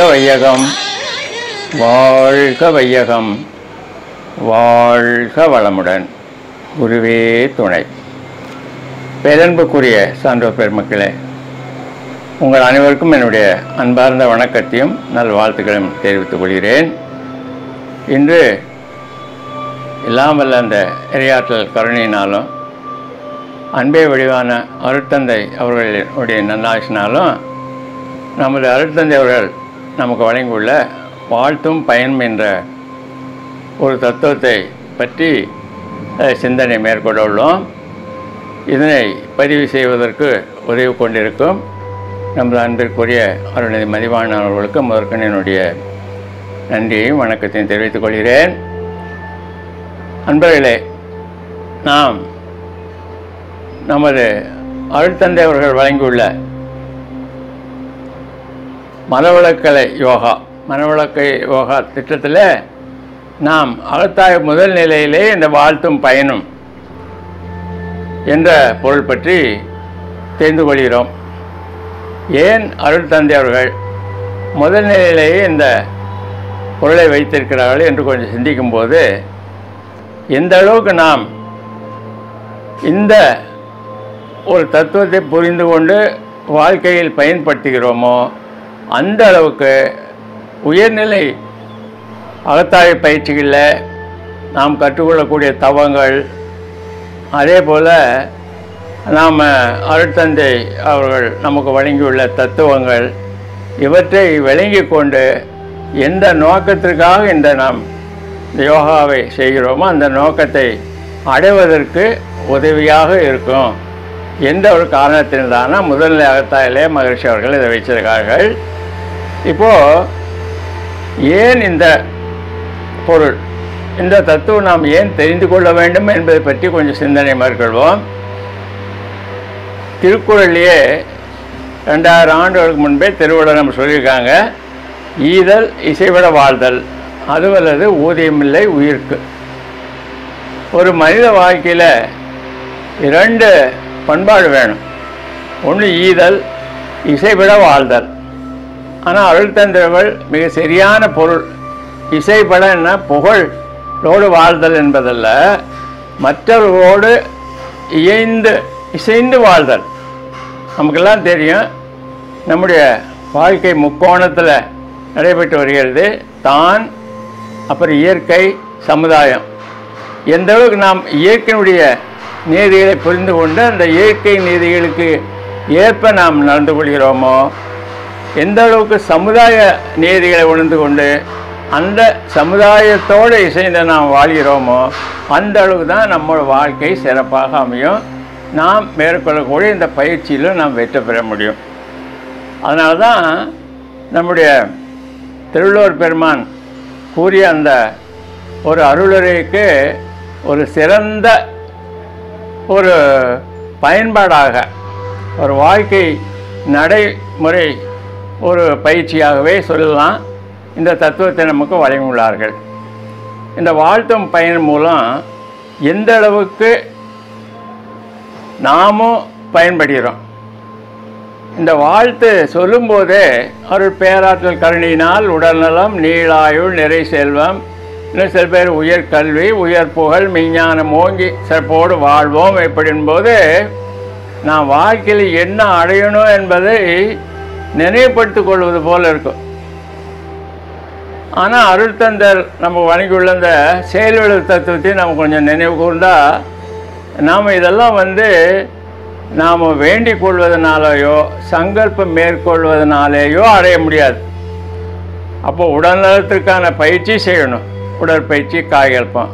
வாழ்க வையகம். வாழ்க வையகம். வாழ்க வளமுடன். குருவே துணை. பேரன்புக்குரிய சான்றோர் பெருமக்களே உங்கள் அனைவருக்கும் என்னுடைய அன்பார்ந்த வணக்கத்தையும் நல்வாழ்த்துக்களையும் தெரிவித்துக் கொள்கிறேன். இன்று எல்லாம் வல்ல அந்த இரையாற்றல் கருணையினாலும் அன்பே வடிவான அருட்தந்தை அவர்களுடைய நல்லாசினாலும் நமது அருட்தந்தை அவர்கள் நமக்கு வழங்கியுள்ள வாழ்த்தும் பயனும் என்ற ஒரு தத்துவத்தை பற்றி சிந்தனை மேற்கொள்ள உள்ளோம். இதனை பதிவு செய்வதற்கு உதவி கொண்டிருக்கும் நமது அன்பிற்குரிய அருள்நிதி மதிவான அவர்களுக்கு முதற்கண் என்னுடைய நன்றியையும் வணக்கத்தையும் தெரிவித்துக் கொள்கிறேன். அன்பர்களே நாம் நமது அருட்தந்தை அவர்கள் வழங்கியுள்ள மனவளக்கலை யோகா. மனவளக்கை யோகா திட்டத்தில் நாம் அகத்தாய முதல் நிலையிலே இந்த வாழ்த்தும் பயனும் என்ற பொருள் பற்றி தெரிந்து கொள்கிறோம். ஏன் அருள் தந்தை அவர்கள் முதல் நிலையிலேயே இந்த பொருளை வைத்திருக்கிறார்கள் என்று கொஞ்சம் சிந்திக்கும்போது எந்த அளவுக்கு நாம் இந்த ஒரு தத்துவத்தை புரிந்து கொண்டு வாழ்க்கையில் பயன்படுத்துகிறோமோ அந்த அளவுக்கு உயர்நிலை அகத்தாய பயிற்சிகளில் நாம் கற்றுக்கொள்ளக்கூடிய தவங்கள் அதே போல் நாம் அருட்தந்தை அவர்கள் நமக்கு வழங்கியுள்ள தத்துவங்கள் இவற்றை விளங்கி கொண்டு எந்த நோக்கத்திற்காக இந்த நாம் யோகாவை செய்கிறோமோ அந்த நோக்கத்தை அடைவதற்கு உதவியாக இருக்கும். எந்த ஒரு காரணத்தினால்தான் முதல்நிலை அகத்தாயிலே மகிழ்ச்சி அவர்கள் இதை வைச்சிருக்கார்கள் இப்போது ஏன் இந்த பொருள்? இந்த தத்துவம் நாம் ஏன் தெரிந்து கொள்ள வேண்டும் என்பதை பற்றி கொஞ்சம் சிந்தனை மேற்கொள்வோம். திருக்குறள்லேயே ரெண்டாயிரம் ஆண்டுகளுக்கு முன்பே திருவிழா நம்ம சொல்லியிருக்காங்க ஈதல் இசைவிட வாழ்தல் அதுவல்லது ஊதியமில்லை உயிர்க்கு. ஒரு மனித வாழ்க்கையில் இரண்டு பண்பாடு வேணும். ஒன்று ஈதல் இசைவிட வாழ்தல். ஆனால் அருள் தந்தவர்கள் மிக சரியான பொருள். இசைப்படன்னா புகழோடு வாழ்தல் என்பதல்ல. மற்றவர்களோடு இயைந்து இசைந்து வாழ்தல். நமக்கெல்லாம் தெரியும். நம்முடைய வாழ்க்கை முக்கோணத்தில் நடைபெற்று வருகிறது. தான் அப்புறம் இயற்கை சமுதாயம். எந்த அளவுக்கு நாம் இயற்கையினுடைய நீதிகளை புரிந்து கொண்டு அந்த இயற்கை நீதிகளுக்கு ஏற்ப நாம் நடந்து கொள்கிறோமோ எந்த அளவுக்கு சமுதாய நீதிகளை உணர்ந்து கொண்டு அந்த சமுதாயத்தோடு இசைந்து நாம் வாழ்கிறோமோ அந்த அளவு தான் நம்மளோட வாழ்க்கை சிறப்பாக அமையும். நாம் மேற்கொள்ளக்கூடிய இந்த பயிற்சியிலும் நாம் வெற்றி பெற முடியும். அதனால தான் நம்முடைய திருவள்ளுவர் பெருமான் கூறிய அந்த ஒரு அருளுரைக்கு ஒரு சிறந்த ஒரு பயன்பாடாக ஒரு வாழ்க்கை நடைமுறை ஒரு பயிற்சியாகவே சொல்லலாம். இந்த தத்துவத்தை நமக்கு வழங்கியுள்ளார்கள். இந்த வாழ்த்தும் பயன் மூலம் எந்த அளவுக்கு நாமும் பயன்படுகிறோம். இந்த வாழ்த்து சொல்லும்போதே அருள் பேராற்றல் கருணையினால் உடல்நலம் நீளாயுள் நிறை செல்வம் இன்னும் சில பேர் உயர் கல்வி உயர் புகழ் மெஞ்ஞானம் ஓங்கி சிறப்போடு வாழ்வோம். இப்படின்போது நான் வாழ்க்கையில் என்ன அடையணும் என்பதை நினைவுபடுத்திக் கொள்வது போல இருக்கும். ஆனால் அருள் தந்தர் நம்ம வணங்கியுள்ள இந்த செயல்வெளி தத்துவத்தை நம்ம கொஞ்சம் நினைவு கூர்ந்தால் நாம் இதெல்லாம் வந்து நாம் வேண்டிக் கொள்வதனாலேயோ சங்கல்பம் மேற்கொள்வதனாலேயோ அடைய முடியாது. அப்போ உடல்நலத்திற்கான பயிற்சி செய்யணும். உடற்பயிற்சி காயல்பம்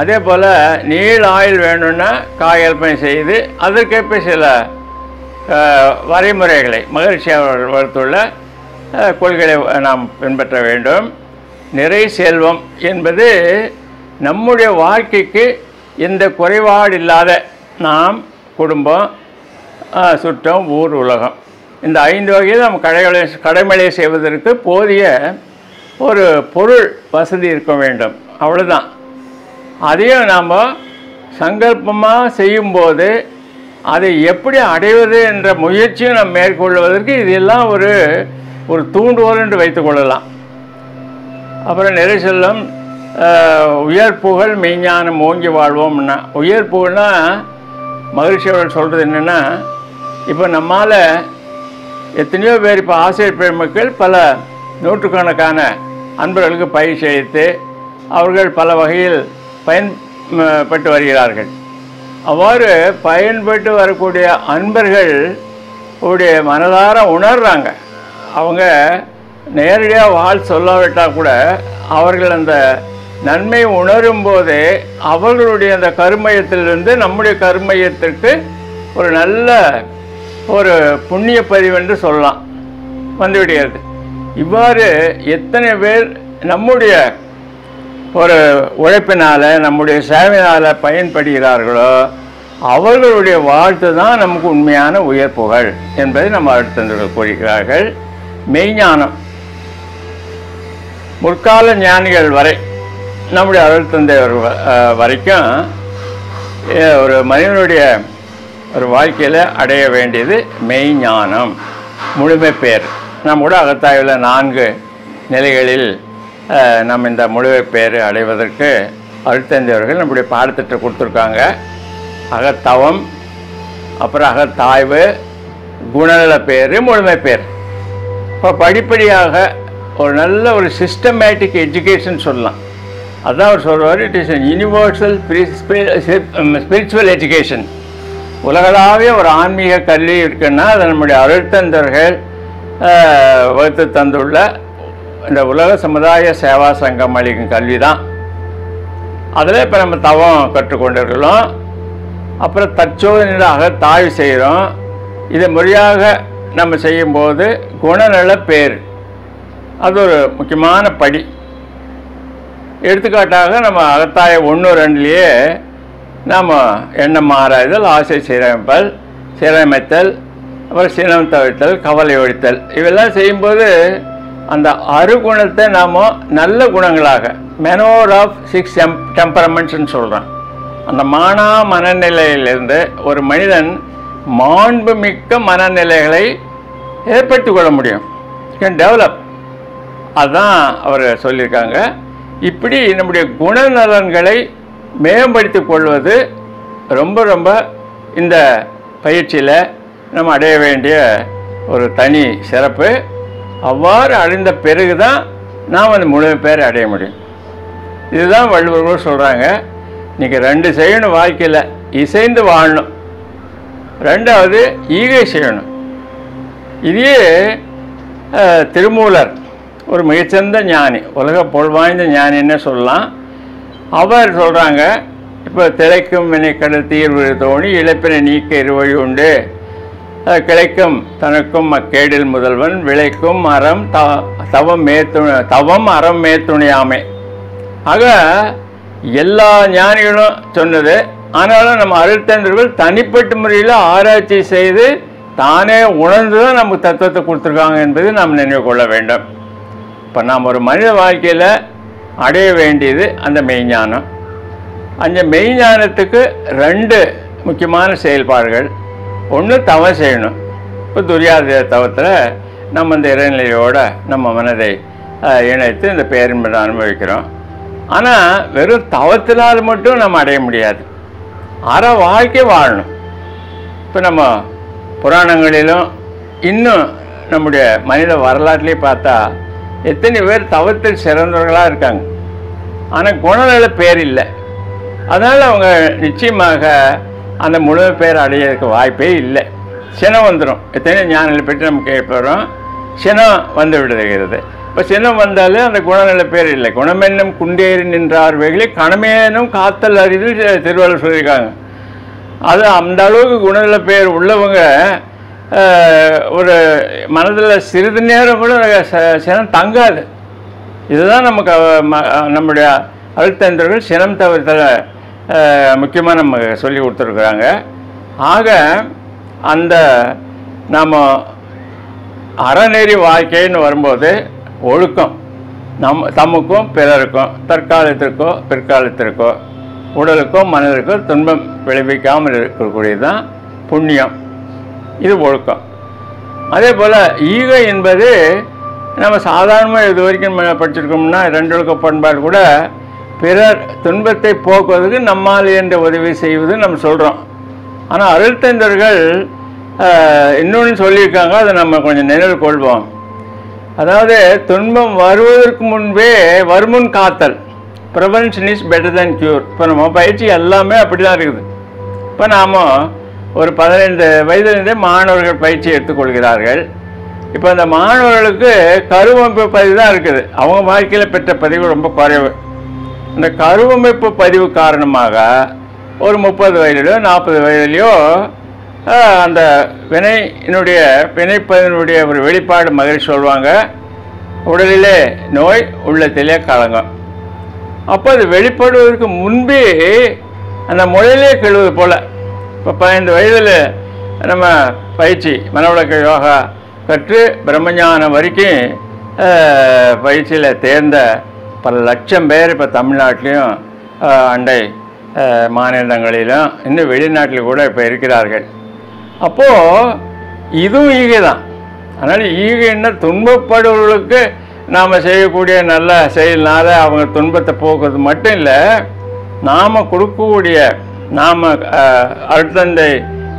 அதே போல் நீள் ஆயில் வேணும்னா காயல்பம் செய்து அதற்கேற்ப சில வரைமுறைகளை மகிழ்ச்சி அவர்கள் வகுத்துள்ள கொள்கைகளை நாம் பின்பற்ற வேண்டும். நிறை செல்வம் என்பது நம்முடைய வாழ்க்கைக்கு எந்த குறைபாடு இல்லாத நாம் குடும்பம் சுற்றம் ஊர் உலகம். இந்த ஐந்து வகையில் நாம் கடைகளை கடமைகளை செய்வதற்கு போதிய ஒரு பொருள் வசதி இருக்க வேண்டும். அவ்வளோதான் அதையும் நாம் சங்கல்பமாக செய்யும்போது அதை எப்படி அடைவது என்ற முயற்சியும் நாம் மேற்கொள்வதற்கு இதெல்லாம் ஒரு ஒரு தூண்டுகோல் என்று வைத்துக் கொள்ளலாம். அப்புறம் நிறை செல்லும் உயர் புகழ் மெய்ஞானம் ஓங்கி வாழ்வோம்னா உயர் புகழ்னா மகிழ்ச்சி அவர்கள் சொல்கிறது என்னென்னா இப்போ நம்மால் எத்தனையோ பேர் இப்போ ஆசிரியர் பெருமக்கள் பல நூற்றுக்கணக்கான அன்பர்களுக்கு பயிர் செய்து அவர்கள் பல வகையில் பயன்பட்டு வருகிறார்கள். அவ்வாறு பயன்பட்டு வரக்கூடிய அன்பர்கள் உடைய மனதார உணர்றாங்க. அவங்க நேரடியாக வாழ் சொல்லாவிட்டால் கூட அவர்கள் அந்த நன்மை உணரும் போதே அவர்களுடைய அந்த கருமையத்திலிருந்து நம்முடைய கருமையத்திற்கு ஒரு நல்ல ஒரு புண்ணிய பதிவு என்று சொல்லலாம். வந்துவிடுகிறது. இவ்வாறு எத்தனை பேர் நம்முடைய ஒரு உழைப்பினால் நம்முடைய சேவையினால் பயன்படுகிறார்களோ அவர்களுடைய வாழ்த்து தான் நமக்கு உண்மையான உயர் புகழ் என்பதை நம்ம அடுத்தவர்கள் கூறுகிறார்கள். மெய்ஞானம். முற்கால ஞானிகள் வரை நம்முடைய அருள் தந்தை வரைக்கும் ஒரு மனிதனுடைய ஒரு வாழ்க்கையில் அடைய வேண்டியது மெய்ஞானம். முழுமை பேர். நம்ம கூட அகத்தாய்வில் நான்கு நிலைகளில் நம்ம இந்த முழுமை பேர் அடைவதற்கு அருட்தந்தையவர்கள் நம்முடைய பாடத்திட்டம் கொடுத்துருக்காங்க. அகத்தவம் அப்புறம் அகத்தாய்வு குணநல பேர் முழுமை பேர் இப்போ படிப்படியாக ஒரு நல்ல ஒரு சிஸ்டமேட்டிக் எஜுகேஷன் சொல்லலாம். அதான் அவர் சொல்வார் it is universal spiritual education உலகளாவிய ஒரு ஆன்மீக கல்வி இருக்குன்னா அது நம்முடைய அருட்தந்தர்கள் வகுத்து தந்துள்ள இந்த உலக சமுதாய சேவா சங்கம் அளிக்கும் கல்வி தான் அதில் இப்போ நம்ம தவம் கற்றுக்கொண்டிருக்கிறோம். அப்புறம் தற்சோதனையாக தாய் செய்கிறோம். இதை முறையாக நம்ம செய்யும்போது குணநல பேர். அது ஒரு முக்கியமான படி. எடுத்துக்காட்டாக நம்ம அகத்தாய ஒன்று ரெண்டுலேயே நாம் எண்ணம் மாறாதல் ஆசை சீரமைப்பல் சீரமைத்தல் அப்புறம் சினம் தவிர்த்தல் கவலை ஒழித்தல். இவெல்லாம் செய்யும்போது அந்த அருகுணத்தை நாம் நல்ல குணங்களாக மெனோர் ஆஃப் சிக்ஸ் எம் டெம்பரமெண்ட்ஸ்ன்னு சொல்கிறோம் அந்த மானா மனநிலையிலிருந்து ஒரு மனிதன் மாண்புமிக்க மனநிலைகளை ஏற்படுத்தி கொள்ள முடியும். கேன் டெவலப் அதுதான் அவர் சொல்லியிருக்காங்க. இப்படி நம்முடைய குணநலன்களை மேம்படுத்தி கொள்வது ரொம்ப ரொம்ப இந்த பயிற்சியில் நம்ம அடைய வேண்டிய ஒரு தனி சிறப்பு. அவ்வாறு அடைந்த பிறகு தான் நாம் அந்த முழு பேரை அடைய முடியும். இதுதான் வள்ளுவர்கள் சொல்கிறாங்க நீங்கள் ரெண்டு செய்யணும் வாழ்க்கையில் இசைந்து வாழணும். ரெண்டாவது ஈகை செய்யணும். இதையே திருமூலர் ஒரு மிகச்சிறந்த ஞானி உலக புகழ்வாய்ந்த ஞானின்னு சொல்லலாம். அவர் சொல்கிறாங்க இப்போ திளைக்கும் கடல் தீர்வு தோணி இழப்பினை நீக்க இருவழி உண்டு. கிளைக்கும் தனக்கும் அக்கேடில் முதல்வன் விளைக்கும் அறம் த தவம் மேத்து தவம் அறம் மேத்துணையாமே ஆக எல்லா ஞானிகளும் சொன்னது ஆனாலும் நம்ம அருட்தந்தர்கள் தனிப்பட்ட முறையில் ஆராய்ச்சி செய்து தானே உணர்ந்து தான் நமக்கு தத்துவத்தை கொடுத்துருக்காங்க என்பதை நாம் நினைவு கொள்ள வேண்டும். இப்போ நாம் ஒரு மனித வாழ்க்கையில் அடைய வேண்டியது அந்த மெய்ஞானம் அந்த மெய்ஞானத்துக்கு ரெண்டு முக்கியமான செயல்பாடுகள். ஒன்று தவம் செய்யணும். இப்போ துரியாத தவத்தில் நம்ம இந்த இறைநிலையோட நம்ம மனதை இணைத்து இந்த பேரின்பத்தை அனுபவிக்கிறோம் ஆனால் வெறும் தவத்தினால் மட்டும் நம்ம அடைய முடியாது. அற வாழ்க்கை வாழணும். இப்போ நம்ம புராணங்களிலும் இன்னும் நம்முடைய மனித வரலாற்றிலே பார்த்தா எத்தனை பேர் தவத்தில் சிறந்தவர்களாக இருக்காங்க. ஆனால் குணநல பேர் இல்லை. அதனால் அவங்க நிச்சயமாக அந்த முழு பேர் அடையிறதுக்கு வாய்ப்பே இல்லை. சினம் வந்துடும் எத்தனையோ ஞானங்களை பற்றி நம்ம கேட்போம் சினம் வந்து விடுகிறது. இப்போ சினம் வந்தாலும் அந்த குணநிலை பேர் இல்லை. குணமென்னும் குண்டேறி நின்றார் வெகுளி கணமேனும் காத்தல் அறிது திருவள்ளுவர் சொல்லியிருக்காங்க. அது அந்த அளவுக்கு குணநில பேர் உள்ளவங்க ஒரு மனதில் சிறிது நேரம் கூட ச- சினம் தங்காது. இதுதான் நமக்கு ம- நம்முடைய அழுத்தந்தர்கள் சினம் தவிர்த்தல முக்கியமாக நம்ம சொல்லி கொடுத்துருக்குறாங்க. ஆக அந்த நாம் அறநெறி வாழ்க்கைன்னு வரும்போது ஒழுக்கம். நம் தமக்கும் பிறருக்கும் தற்காலத்திற்கோ பிற்காலத்திற்கோ உடலுக்கோ மனதிற்கோ துன்பம் விளைவிக்காமல் இருக்கக்கூடியது தான் புண்ணியம். இது ஒழுக்கம். அதே போல் ஈகை என்பது நம்ம சாதாரணமாக இது வரைக்கும் படிச்சிருக்கோம்னா ரெண்டு ஒழுக்க பண்பாடு கூட பிறர் துன்பத்தை போக்குவதற்கு நம்மால் என்ற உதவி செய்வது நம்ம சொல்கிறோம் ஆனால் அருள்தந்தர்கள் இன்னொன்று சொல்லியிருக்காங்க அதை நம்ம கொஞ்சம் நினைவு கொள்வோம். அதாவது துன்பம் வருவதற்கு முன்பே வருமுன் காத்தல். Prevention is better than cure இப்போ நம்ம பயிற்சி எல்லாமே அப்படி தான் இருக்குது. இப்போ நாம் ஒரு பதினைந்து வயதிலிருந்தே மாணவர்கள் பயிற்சி எடுத்துக்கொள்கிறார்கள். இப்போ அந்த மாணவர்களுக்கு கருவமைப்பு பதிவு தான் இருக்குது. அவங்க வாழ்க்கையில் பெற்ற பதிவு ரொம்ப குறைவு. இந்த கருவமைப்பு பதிவு காரணமாக ஒரு முப்பது வயதிலையோ நாற்பது வயதிலையோ அந்த வினையினுடைய வினைப்பதினுடைய ஒரு வெளிப்பாடு மகிழ்ச்சி சொல்லுவாங்க உடலிலே நோய் உள்ளத்திலே கலங்கும். அப்போ அது வெளிப்படுவதற்கு முன்பே அந்த முளையிலே கழுவது போல். இப்போ பதினைந்து வயதில் நம்ம பயிற்சி மனவளக்க யோகா கற்று பிரம்மஞானம் வரைக்கும் பயிற்சியில் தேர்ந்த பல லட்சம் பேர் இப்போ தமிழ்நாட்டிலையும் அண்டை மாநிலங்களிலும் இன்னும் வெளிநாட்டில் கூட இப்போ இருக்கிறார்கள். அப்போது இதுவும் ஈகை தான். அதனால் ஈகைன்னா துன்பப்படுவர்களுக்கு நாம் செய்யக்கூடிய நல்ல செயல்னால அவங்க துன்பத்தை போக்குறது மட்டும் இல்லை நாம் கொடுக்கக்கூடிய நாம் அருட்தந்தை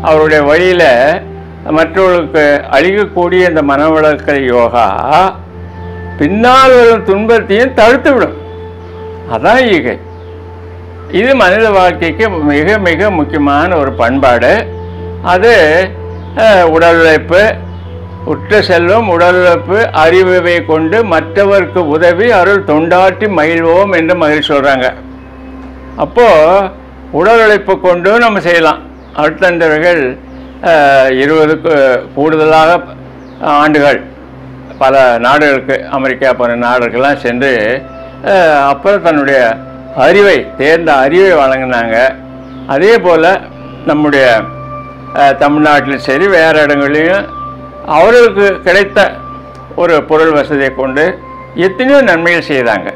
அவருடைய வழியில் மற்றவர்களுக்கு அழிக்கக்கூடிய இந்த மனவளக்க யோகா பின்னால் வரும் துன்பத்தையும் தடுத்து விடும் அதான் ஈகை. இது மனித வாழ்க்கைக்கு மிக மிக முக்கியமான ஒரு பண்பாடு. அது உடல் உழைப்பு உற்ற செல்வம் உடல் உழைப்பு அறிவை கொண்டு மற்றவருக்கு உதவி அருள் தொண்டாற்றி மகிழ்வோம் என்று மகிழ் சொல்கிறாங்க அப்போது உடல் உழைப்பு கொண்டும் நம்ம செய்யலாம். அடுத்தந்தவர்கள் இருபதுக்கு கூடுதலாக ஆண்டுகள். பல நாடுகளுக்கு அமெரிக்கா போன்ற நாடுகளுக்கெல்லாம் சென்று அப்புறம் தன்னுடைய அறிவை தேர்ந்த அறிவை வழங்கினாங்க. அதே போல் நம்முடைய தமிழ்நாட்டிலும் சரி வேறு இடங்களையும் அவர்களுக்கு கிடைத்த ஒரு பொருள் வசதியை கொண்டு எத்தனையோ நன்மைகள் செய்தாங்க.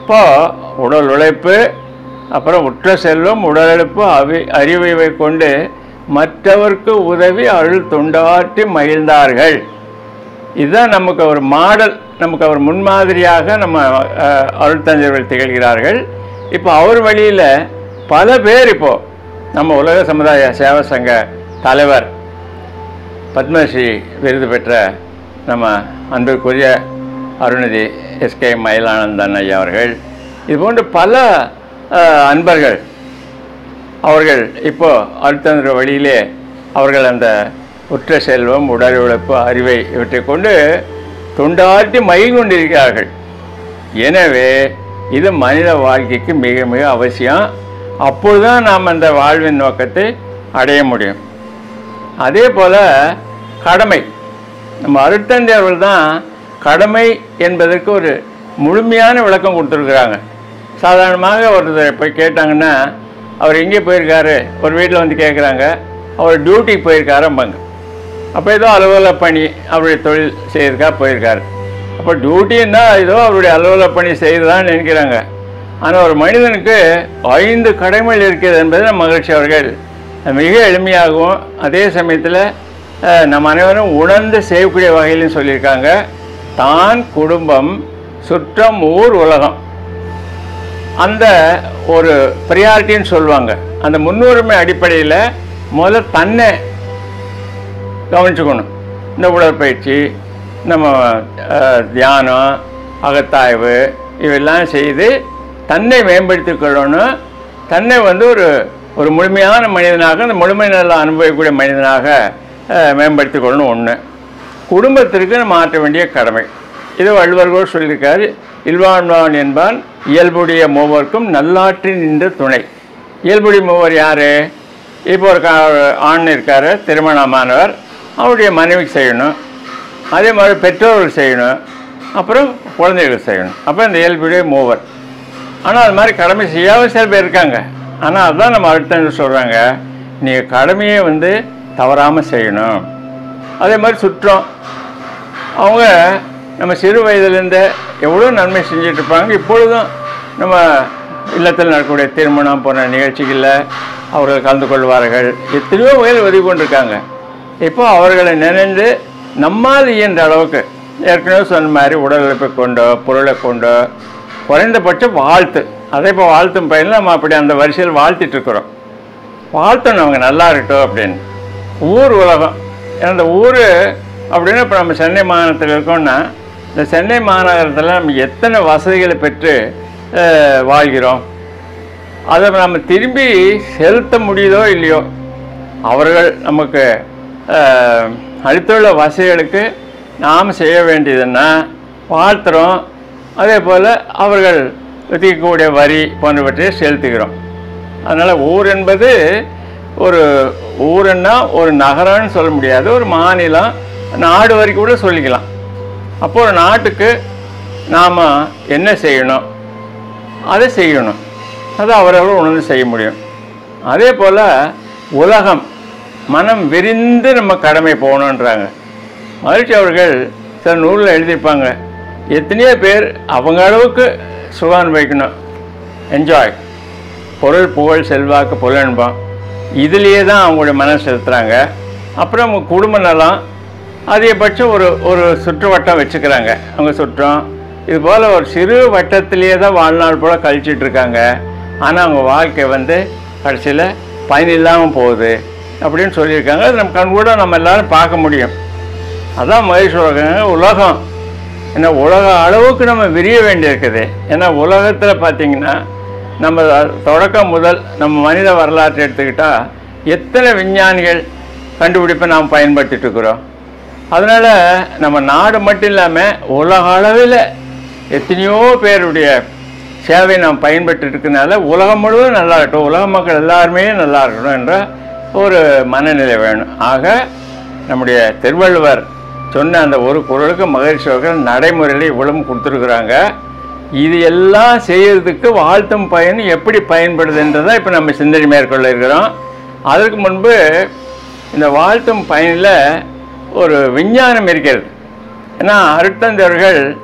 இப்போது உடல் உழைப்பு அப்புறம் உற்ற செல்வம் உடல் அவி அறிவை கொண்டு மற்றவர்க்கு உதவி அருள் தொண்டாற்றி மகிழ்ந்தார்கள். இதுதான் நமக்கு ஒரு மாடல் நமக்கு அவர் முன்மாதிரியாக நம்ம அஹ், அருட்தஞ்சர்கள் திகழ்கிறார்கள். இப்போ அவர் வழியில் பல பேர் இப்போது நம்ம உலக சமுதாய சேவ சங்க தலைவர் பத்மஸ்ரீ விருது பெற்ற நம்ம அன்பிற்குரிய அருணதி எஸ்கே மயிலானந்தன் ஐயா அவர்கள் இது போன்ற பல அன்பர்கள் அவர்கள் இப்போ அடுத்த வழியிலே அவர்கள் அந்த உற்ற செல்வம் உடல் உழைப்பு அறிவை இவற்றை கொண்டு தொண்டாற்றி மகிழ்ந்து கொண்டிருக்கிறார்கள். எனவே இது மனித வாழ்க்கைக்கு மிக மிக அவசியம். அப்பொழுதுதான் நாம் அந்த வாழ்வின் நோக்கத்தை அடைய முடியும். அதே போல் கடமை. நம்ம அருட்தந்தை தான் கடமை என்பதற்கு ஒரு முழுமையான விளக்கம் கொடுத்துருக்குறாங்க. சாதாரணமாக ஒருத்தர் போய் கேட்டாங்கன்னா அவர் எங்கே போயிருக்காரு? ஒரு வீட்டில் வந்து கேட்குறாங்க. அவர் டியூட்டிக்கு போயிருக்காரம்பாங்க. அப்போ ஏதோ அலுவலக பணி அவருடைய தொழில் செய்யறதுக்காக போயிருக்காரு. அப்போ டியூட்டின்னா ஏதோ அவருடைய அலுவலக பணி செய்யறதான்னு நினைக்கிறாங்க. ஆனால் ஒரு மனிதனுக்கு ஐந்து கடமைகள் இருக்கிறது என்பது நம் மகிழ்ச்சி அவர்கள். மிக எளிமையாகவும் அதே சமயத்தில் நம் அனைவரும் உணர்ந்து செய்யக்கூடிய வகையிலும் சொல்லியிருக்காங்க. தான் குடும்பம் சுற்றம் ஊர் உலகம். அந்த ஒரு ப்ரியாரிட்டின்னு சொல்லுவாங்க. அந்த முன்னுரிமை அடிப்படையில் முதல்ல தன்னை கவனிச்சுக்கணும். இந்த உடற்பயிற்சி நம்ம தியானம் அகத்தாய்வு இவெல்லாம் செய்து தன்னை மேம்படுத்திக்கொள்ளணும். தன்னை வந்து ஒரு ஒரு முழுமையான மனிதனாக அந்த முழுமை நல்லா அனுபவிக்கக்கூடிய மனிதனாக அஹ், கொள்ளணும் ஒன்று குடும்பத்திற்கு நம்ம ஆற்ற வேண்டிய கடமை. இது வள்ளுவர்கள் சொல்லியிருக்காரு இல்வான்வான் என்பான் இயல்புடைய மூவருக்கும் நல்லாற்றி நின்ற துணை. இயல்புடைய மூவர் யார்? இப்போ ஒரு கா- ஆண் இருக்கார் திருமணமானவர். அவருடைய மனைவிக்கு செய்யணும். அதே மாதிரி பெற்றோர்கள் செய்யணும். அப்புறம் குழந்தைகள் செய்யணும். அப்போ இந்த இயல்புடைய மூவர். ஆனால் அது மாதிரி கடமை செய்யாத சில பேர் இருக்காங்க. ஆனால் அதுதான் நம்ம அடுத்த சொல்கிறாங்க நீங்கள் கடமையை வந்து தவறாமல் செய்யணும். அதே மாதிரி சுற்றம். அவங்க நம்ம சிறு வயதிலேருந்து எவ்வளோ நன்மை செஞ்சுட்டு இருப்பாங்க. இப்பொழுதும் நம்ம இல்லத்தில் நடக்கக்கூடிய திருமணம் போன்ற நிகழ்ச்சிகளில் அவர்கள் கலந்து கொள்வார்கள். எத்தனையோ வயல் உதவி கொண்டிருக்காங்க. இப்போ அவர்களை நினைந்து நம்மால் இயன்ற அளவுக்கு ஏற்கனவே சொன்ன மாதிரி உடல் உழைப்பை கொண்டோ பொருளை கொண்டோ குறைந்தபட்சம் வாழ்த்து. அதே இப்போ வாழ்த்தும் பையனில் நம்ம அப்படி அந்த வரிசையில் வாழ்த்திட்டு இருக்கிறோம். வாழ்த்தணும் அவங்க நல்லா இருக்கட்டும் அப்படின்னு. ஊர் உலகம். ஏன்னா இந்த ஊர் அப்படின்னு இப்போ நம்ம சென்னை மாநகரத்தில் இருக்கோம்னா இந்த சென்னை மாநகரத்தில் நம்ம எத்தனை வசதிகளை பெற்று வாழ்கிறோம்? அதை நம்ம திரும்பி செலுத்த முடியுதோ இல்லையோ அவர்கள் நமக்கு அடுத்துள்ள அளித்துள்ள வசதிகளுக்கு நாம் செய்ய வேண்டியதுன்னா பாத்திரம் அதே போல் அவர்கள் விதிக்கக்கூடிய வரி போன்றவற்றை செலுத்துகிறோம். அதனால் ஊர் என்பது ஒரு ஊருன்னா ஒரு நகரம்னு சொல்ல முடியாது ஒரு மாநிலம் நாடு வரைக்கும் கூட சொல்லிக்கலாம். அப்போ ஒரு நாட்டுக்கு நாம் என்ன செய்யணும்? அதை செய்யணும். அதை அவரவர் உணர்ந்து செய்ய முடியும். அதே போல் உலகம் மனம் விரிந்து நம்ம கடமை போகணுன்றாங்க மகிழ்ச்சி அவர்கள் சில நூலில் எழுதியிருப்பாங்க. எத்தனையோ பேர் அவங்க அளவுக்கு சுகம் அனுபவிக்கணும் என்ஜாய் பொருள் புகழ் செல்வாக்கு புலன்பம். இதுலேயே தான் அவங்களுடைய மனம் செலுத்துகிறாங்க அப்புறம் அவங்க குடும்ப நலம் அதிகபட்சம் ஒரு ஒரு சுற்றுவட்டம் வச்சுக்கிறாங்க. அவங்க சுற்றம். இது போல் ஒரு சிறு வட்டத்திலேயே தான் வாழ்நாள் போல் கழிச்சிட்ருக்காங்க ஆனால் அவங்க வாழ்க்கை வந்து கடைசியில் பயனில்லாமல் போகுது. அப்படின்னு சொல்லியிருக்காங்க. அது நம்ம கண் கூட நம்ம எல்லாரும் பார்க்க முடியும். அதான் மகேஷ் உலகம் உலகம். ஏன்னா உலக அளவுக்கு நம்ம விரிய வேண்டியிருக்குது. ஏன்னா உலகத்தில் பார்த்திங்கன்னா நம்ம தொடக்கம் முதல் நம்ம மனித வரலாற்றை எடுத்துக்கிட்டால் எத்தனை விஞ்ஞானிகள் கண்டுபிடிப்பை நாம் பயன்படுத்திட்டுருக்குறோம் அதனால் நம்ம நாடு மட்டும் இல்லாமல் உலக அளவில் எத்தனையோ பேருடைய சேவை நாம் பயன்பட்டு இருக்கிறதுனால உலகம் முழுவதும் நல்லா இருக்கட்டும் உலக மக்கள் எல்லாருமே நல்லா இருக்கணும் என்ற ஒரு மனநிலை வேணும். ஆக நம்முடைய திருவள்ளுவர் சொன்ன அந்த ஒரு குரலுக்கு மகிழ்ச்சி அவர்கள் நடைமுறையில் இவ்வளவு கொடுத்துருக்குறாங்க. இது எல்லாம் செய்யறதுக்கு வாழ்த்தும் பயன் எப்படி பயன்படுதுன்றதை இப்போ நம்ம சிந்தனை மேற்கொள்ள இருக்கிறோம். அதற்கு முன்பு இந்த வாழ்த்தும் பயனில் ஒரு விஞ்ஞானம் இருக்கிறது. ஏன்னா அருட்தந்தவர்கள்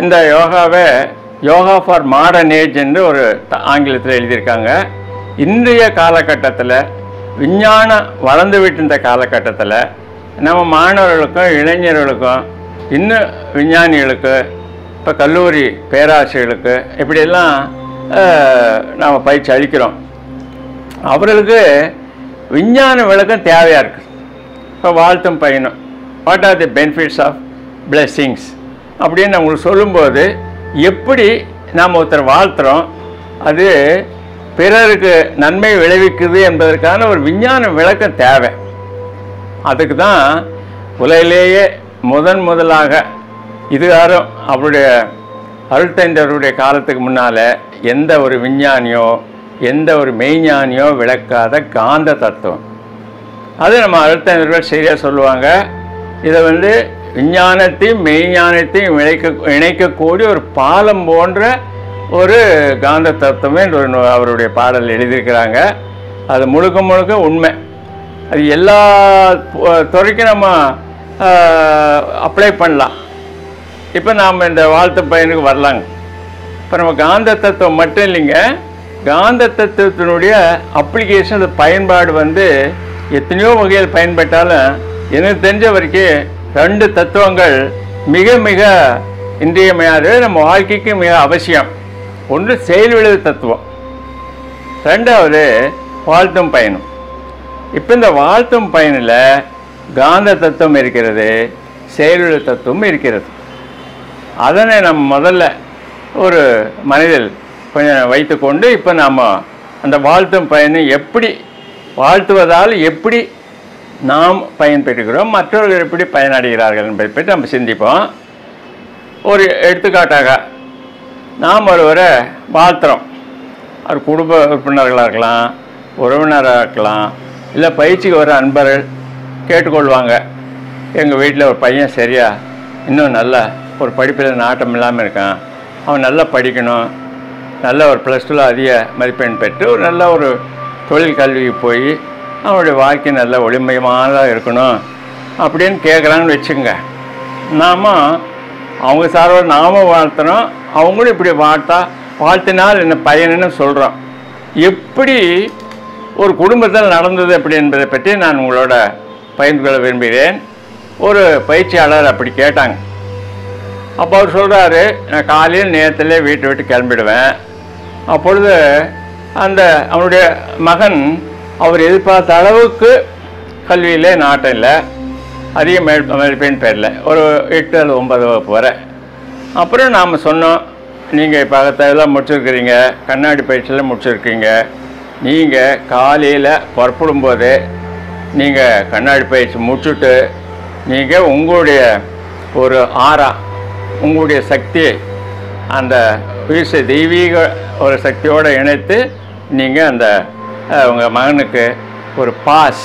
இந்த யோகாவை யோகா ஃபார் மாடர்ன் ஏஜ் என்று ஒரு த- ஆங்கிலத்தில் எழுதியிருக்காங்க. இன்றைய காலகட்டத்தில் விஞ்ஞானம் வளர்ந்து விட்டு காலகட்டத்தில் நம்ம மாணவர்களுக்கும் இளைஞர்களுக்கும் இன்னும் விஞ்ஞானிகளுக்கு இப்போ கல்லூரி பேராசிரியர்களுக்கு இப்படியெல்லாம் நாம் பயிற்சி அளிக்கிறோம். அவர்களுக்கு விஞ்ஞான விளக்கம் தேவையாக இருக்குது இப்போ வாழ்த்தும் பயணம் what are the benefits of blessings அப்படின்னு அவங்களுக்கு சொல்லும்போது எப்படி நாம் ஒருத்தர் வாழ்த்துறோம் அது பிறருக்கு நன்மை விளைவிக்குது என்பதற்கான ஒரு விஞ்ஞான விளக்கம் தேவை. அதுக்கு தான் உலகிலேயே முதன் முதலாக இதுகாரும் அவருடைய அருள்தந்தருடைய காலத்துக்கு முன்னால் எந்த ஒரு விஞ்ஞானியோ எந்த ஒரு மெய்ஞானியோ விளக்காத காந்த தத்துவம். அது நம்ம அருள்தந்தர்கள் சரியாக சொல்லுவாங்க. இதை வந்து விஞ்ஞானத்தையும் மெய்ஞானத்தையும் இணைக்க இணைக்கக்கூடிய ஒரு பாலம் போன்ற ஒரு காந்த தத்துவமே ஒரு அவருடைய பாடல் எழுதியிருக்கிறாங்க. அது முழுக்க முழுக்க உண்மை. அது எல்லா துறைக்கும் நம்ம அப்ளை பண்ணலாம். இப்போ நாம் இந்த வாழ்த்து பயனுக்கு வரலாங்க. இப்போ நம்ம காந்த தத்துவம் மட்டும் இல்லைங்க. காந்த தத்துவத்தினுடைய அப்ளிகேஷன் அது பயன்பாடு வந்து எத்தனையோ வகையில் பயன்பட்டாலும் எனக்கு தெரிஞ்ச வரைக்கும் ரெண்டு தத்துவங்கள் மிக மிக இன்றியமையாது நம்ம வாழ்க்கைக்கு மிக அவசியம். ஒன்று செயல்விளைவு தத்துவம். ரெண்டாவது வாழ்த்தும் பயணம். இப்போ இந்த வாழ்த்தும் பயனில் காந்த தத்துவம் இருக்கிறது செயலுள்ள தத்துவம் இருக்கிறது. அதனை நம்ம முதல்ல ஒரு மனிதர் கொஞ்சம் வைத்துக்கொண்டு இப்போ நாம் அந்த வாழ்த்தும் பயனை எப்படி வாழ்த்துவதால் எப்படி நாம் பயன்பெறுகிறோம் மற்றவர்கள் எப்படி பயனடைகிறார்கள் என்பதை பற்றி நம்ம சிந்திப்போம். ஒரு எடுத்துக்காட்டாக நாம் ஒருவரை வாழ்த்துறோம் அவர் குடும்ப உறுப்பினர்களாக இருக்கலாம் உறவினராக இருக்கலாம் இல்லை பயிற்சிக்கு வர அன்பர்கள் கேட்டுக்கொள்வாங்க. எங்கள் வீட்டில் ஒரு பையன் சரியா இன்னும் நல்ல ஒரு படிப்பில் நாட்டம் இல்லாமல் இருக்கான். அவன் நல்லா படிக்கணும். நல்ல ஒரு ப்ளஸ் டூவில் அதிக மதிப்பெண் பெற்று ஒரு நல்ல ஒரு தொழில் கல்விக்கு போய் அவனுடைய வாழ்க்கை நல்ல ஒளிமயமானதாக இருக்கணும் அப்படின்னு கேட்குறான்னு வச்சுங்க நாம அவங்க சார்பாக நாம வாழ்த்துறோம் அவங்களும் இப்படி வாழ்த்தா வாழ்த்தினால் என்ன பயனுன்னு சொல்கிறோம் எப்படி ஒரு குடும்பத்தில் நடந்தது அப்படி என்பதை பற்றி நான் உங்களோட பகிர்ந்து கொள்ள விரும்புகிறேன். ஒரு பயிற்சியாளர் அப்படி கேட்டாங்க. அப்போ அவர் சொல்கிறாரு நான் காலையில் நேரத்திலே வீட்டை விட்டு கிளம்பிடுவேன். அப்பொழுது அந்த அவனுடைய மகன் அவர் எதிர்பார்த்த அளவுக்கு கல்வியிலே நாட்டம் இல்லை. அதிக மேல் மதிப்பெண் பெறல. ஒரு எட்டு அல்லது ஒன்பது வகுப்பு வரை. அப்புறம் நாம் சொன்னோம் நீங்கள் இப்போ அகத்தெல்லாம் முடிச்சிருக்கிறீங்க கண்ணாடி பயிற்சியில் முடிச்சிருக்கீங்க. நீங்கள் காலையில் புறப்படும் போது நீங்கள் கண்ணாடி பயிற்சி முடிச்சுட்டு நீங்கள் உங்களுடைய ஒரு ஆறா உங்களுடைய சக்தியை அந்த வீச தெய்வீக ஒரு சக்தியோடு இணைத்து நீங்கள் அந்த உங்கள் மகனுக்கு ஒரு பாஸ்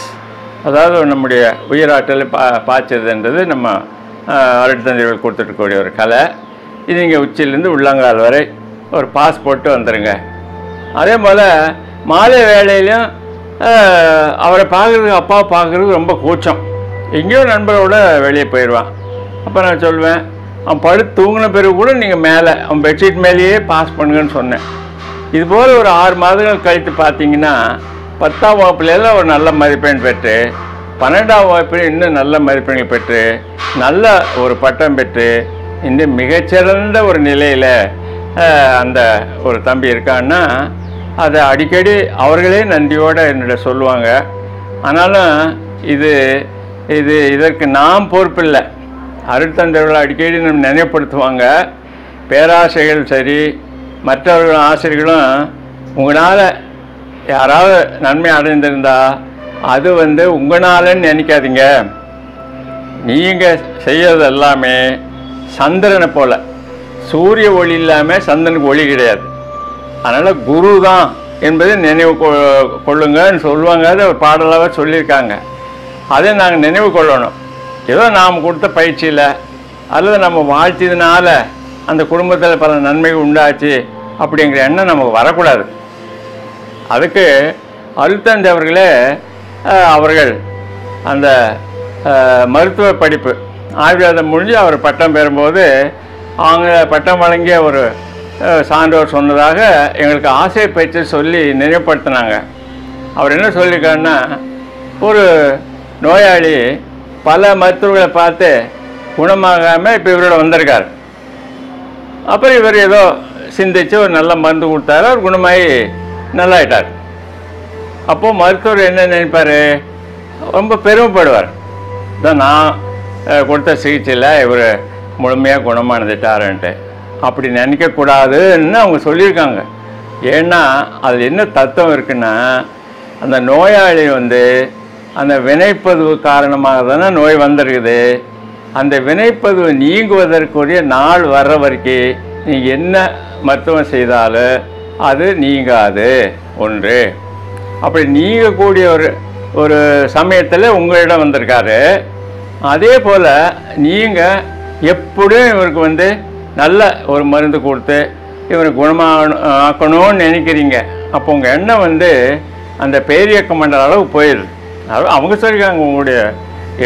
அதாவது நம்முடைய உயிராற்றல் பா பாய்ச்சதுன்றது நம்ம அருட்தந்தைகள் கொடுத்துட்டுக்கூடிய ஒரு கலை இது நீங்கள் உச்சியிலேருந்து உள்ளங்கால் வரை ஒரு பாஸ் போட்டு வந்துடுங்க அதே போல் மாலை வேலையிலையும் அவரை பார்க்குறதுக்கு அப்பா பார்க்குறதுக்கு ரொம்ப கூச்சம். எங்கேயோ நண்பரோட வெளியே போயிடுவான். அப்போ நான் சொல்லுவேன் அவன் படுத்து தூங்கின பிறகு கூட நீங்கள் மேலே அவன் பெட்ஷீட் மேலேயே பாஸ் பண்ணுங்கன்னு சொன்னேன். இதுபோல் ஒரு ஆறு மாதங்கள் கழித்து பார்த்தீங்கன்னா பத்தாம் வகுப்புல ஒரு நல்ல மதிப்பெண் பெற்று பன்னெண்டாம் வகுப்பில் இன்னும் நல்ல மதிப்பெண்கள் பெற்று நல்ல ஒரு பட்டம் பெற்று இன்னும் மிகச்சிறந்த ஒரு நிலையில் அந்த ஒரு தம்பி இருக்கான்னா அதை அடிக்கடி அவர்களே நன்றியோடு என்னிட சொல்லுவாங்க. ஆனாலும் இது இது இதற்கு நாம் பொறுப்பில்லை. அருட்தந்தர்களை அடிக்கடி நம்ம நினைவுபடுத்துவாங்க. பேராசைகள் சரி மற்றவர்களும் ஆசிரியர்களும் உங்களால் யாராவது நன்மை அடைந்திருந்தா அது வந்து உங்களாலன்னு நினைக்காதீங்க. நீங்கள் செய்யறது எல்லாமே சந்திரனை போல். சூரிய ஒளி இல்லாமல் சந்திரனுக்கு ஒளி கிடையாது. அதனால் குரு தான் என்பதை நினைவு கொ- கொள்ளுங்கன்னு சொல்லுவாங்க. அது ஒரு பாடலாக சொல்லியிருக்காங்க. அதை நாங்கள் நினைவு கொள்ளணும். ஏதோ நாம் கொடுத்த பயிற்சியில் அல்லது நம்ம வாழ்த்தியதுனால அந்த குடும்பத்தில் பல நன்மைகள் உண்டாச்சு அப்படிங்கிற எண்ணம் நமக்கு வரக்கூடாது. அதுக்கு அருத்தந்தை அவர்களே அவர்கள் அந்த மருத்துவ படிப்பு ஆயுர்வேதம் முடிஞ்சு அவர் பட்டம் பெறும்போது அவங்க பட்டம் வழங்கிய ஒரு சான்றோர் சொன்னதாக எங்களுக்கு ஆசை பயிற்சி சொல்லி நினைவுபடுத்தினாங்க. அவர் என்ன சொல்லியிருக்காருன்னா ஒரு நோயாளி பல மருத்துவர்களை பார்த்து குணமாகாமல் இப்போ இவரோட வந்திருக்கார். அப்புறம் இவர் ஏதோ சிந்தித்து ஒரு நல்ல மருந்து கொடுத்தாரு அவர் குணமாகி நல்லாயிட்டார். அப்போ மருத்துவர் என்ன நினைப்பார்? ரொம்ப பெருமைப்படுவார். இதான் நான் கொடுத்த சிகிச்சையில் இவர் முழுமையாக குணமானதுட்டாருன்ட்டு அப்படி நினைக்கக்கூடாதுன்னு அவங்க சொல்லியிருக்காங்க. ஏன்னா அதில் என்ன தத்துவம் இருக்குன்னா அந்த நோயாளி வந்து அந்த வினைப்பதிவு காரணமாக தானே நோய் வந்திருக்குது. அந்த வினைப்பதிவு நீங்குவதற்குரிய நாள் வர்ற வரைக்கும் நீங்கள் என்ன மருத்துவம் செய்தாலும் அது நீங்காது. ஒன்று. அப்படி நீங்கக்கூடிய ஒரு ஒரு சமயத்தில் உங்களிடம் வந்திருக்காரு. அதே போல் நீங்கள் எப்படியும் இவருக்கு வந்து நல்ல ஒரு மருந்து கொடுத்து இவரை குணமாகணும் ஆக்கணும்னு நினைக்கிறீங்க. அப்போ உங்கள் எண்ணம் வந்து அந்த பேரியக்க மண்டல அளவு போயிடுது அதாவது அவங்க சொல்லியிருக்காங்க உங்களுடைய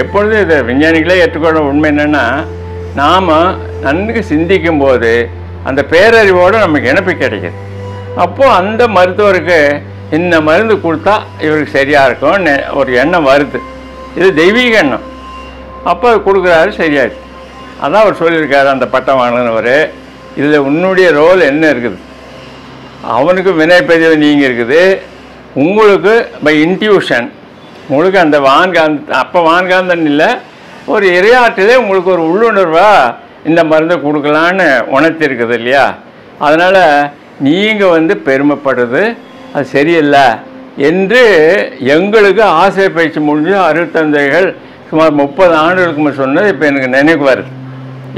எப்பொழுதும் இதை விஞ்ஞானிகளே ஏற்றுக்கொள்ள உண்மை என்னென்னா நாம் நன்கு சிந்திக்கும் போது அந்த பேரறிவோடு நமக்கு இணைப்பு கிடைக்கிது. அப்போது அந்த மருத்துவருக்கு இந்த மருந்து கொடுத்தா இவருக்கு சரியாக இருக்கும்னு ஒரு எண்ணம் வருது. இது தெய்வீக எண்ணம். அப்போ அது கொடுக்குறாரு சரியாச்சு அதான் அவர் சொல்லியிருக்காரு அந்த பட்டம் வாங்கினவர் இதில் உன்னுடைய ரோல் என்ன இருக்குது? அவனுக்கு வினைப்பதிவு நீங்கள் இருக்குது. உங்களுக்கு பை இன்ட்யூஷன் உங்களுக்கு அந்த வான்காந்த அப்போ வான்காந்தன் இல்லை ஒரு இரையாற்றிலே உங்களுக்கு ஒரு உள்ளுணர்வாக இந்த மருந்தை கொடுக்கலான்னு உணர்த்திருக்குது இல்லையா? அதனால் நீங்கள் வந்து பெருமைப்படுறது அது சரியில்லை என்று எங்களுக்கு ஆசை பயிற்சி முடிஞ்சு அருட்தந்தைகள் சுமார் முப்பது ஆண்டுகளுக்கு முன் சொன்னது இப்போ எனக்கு நினைவு வருது.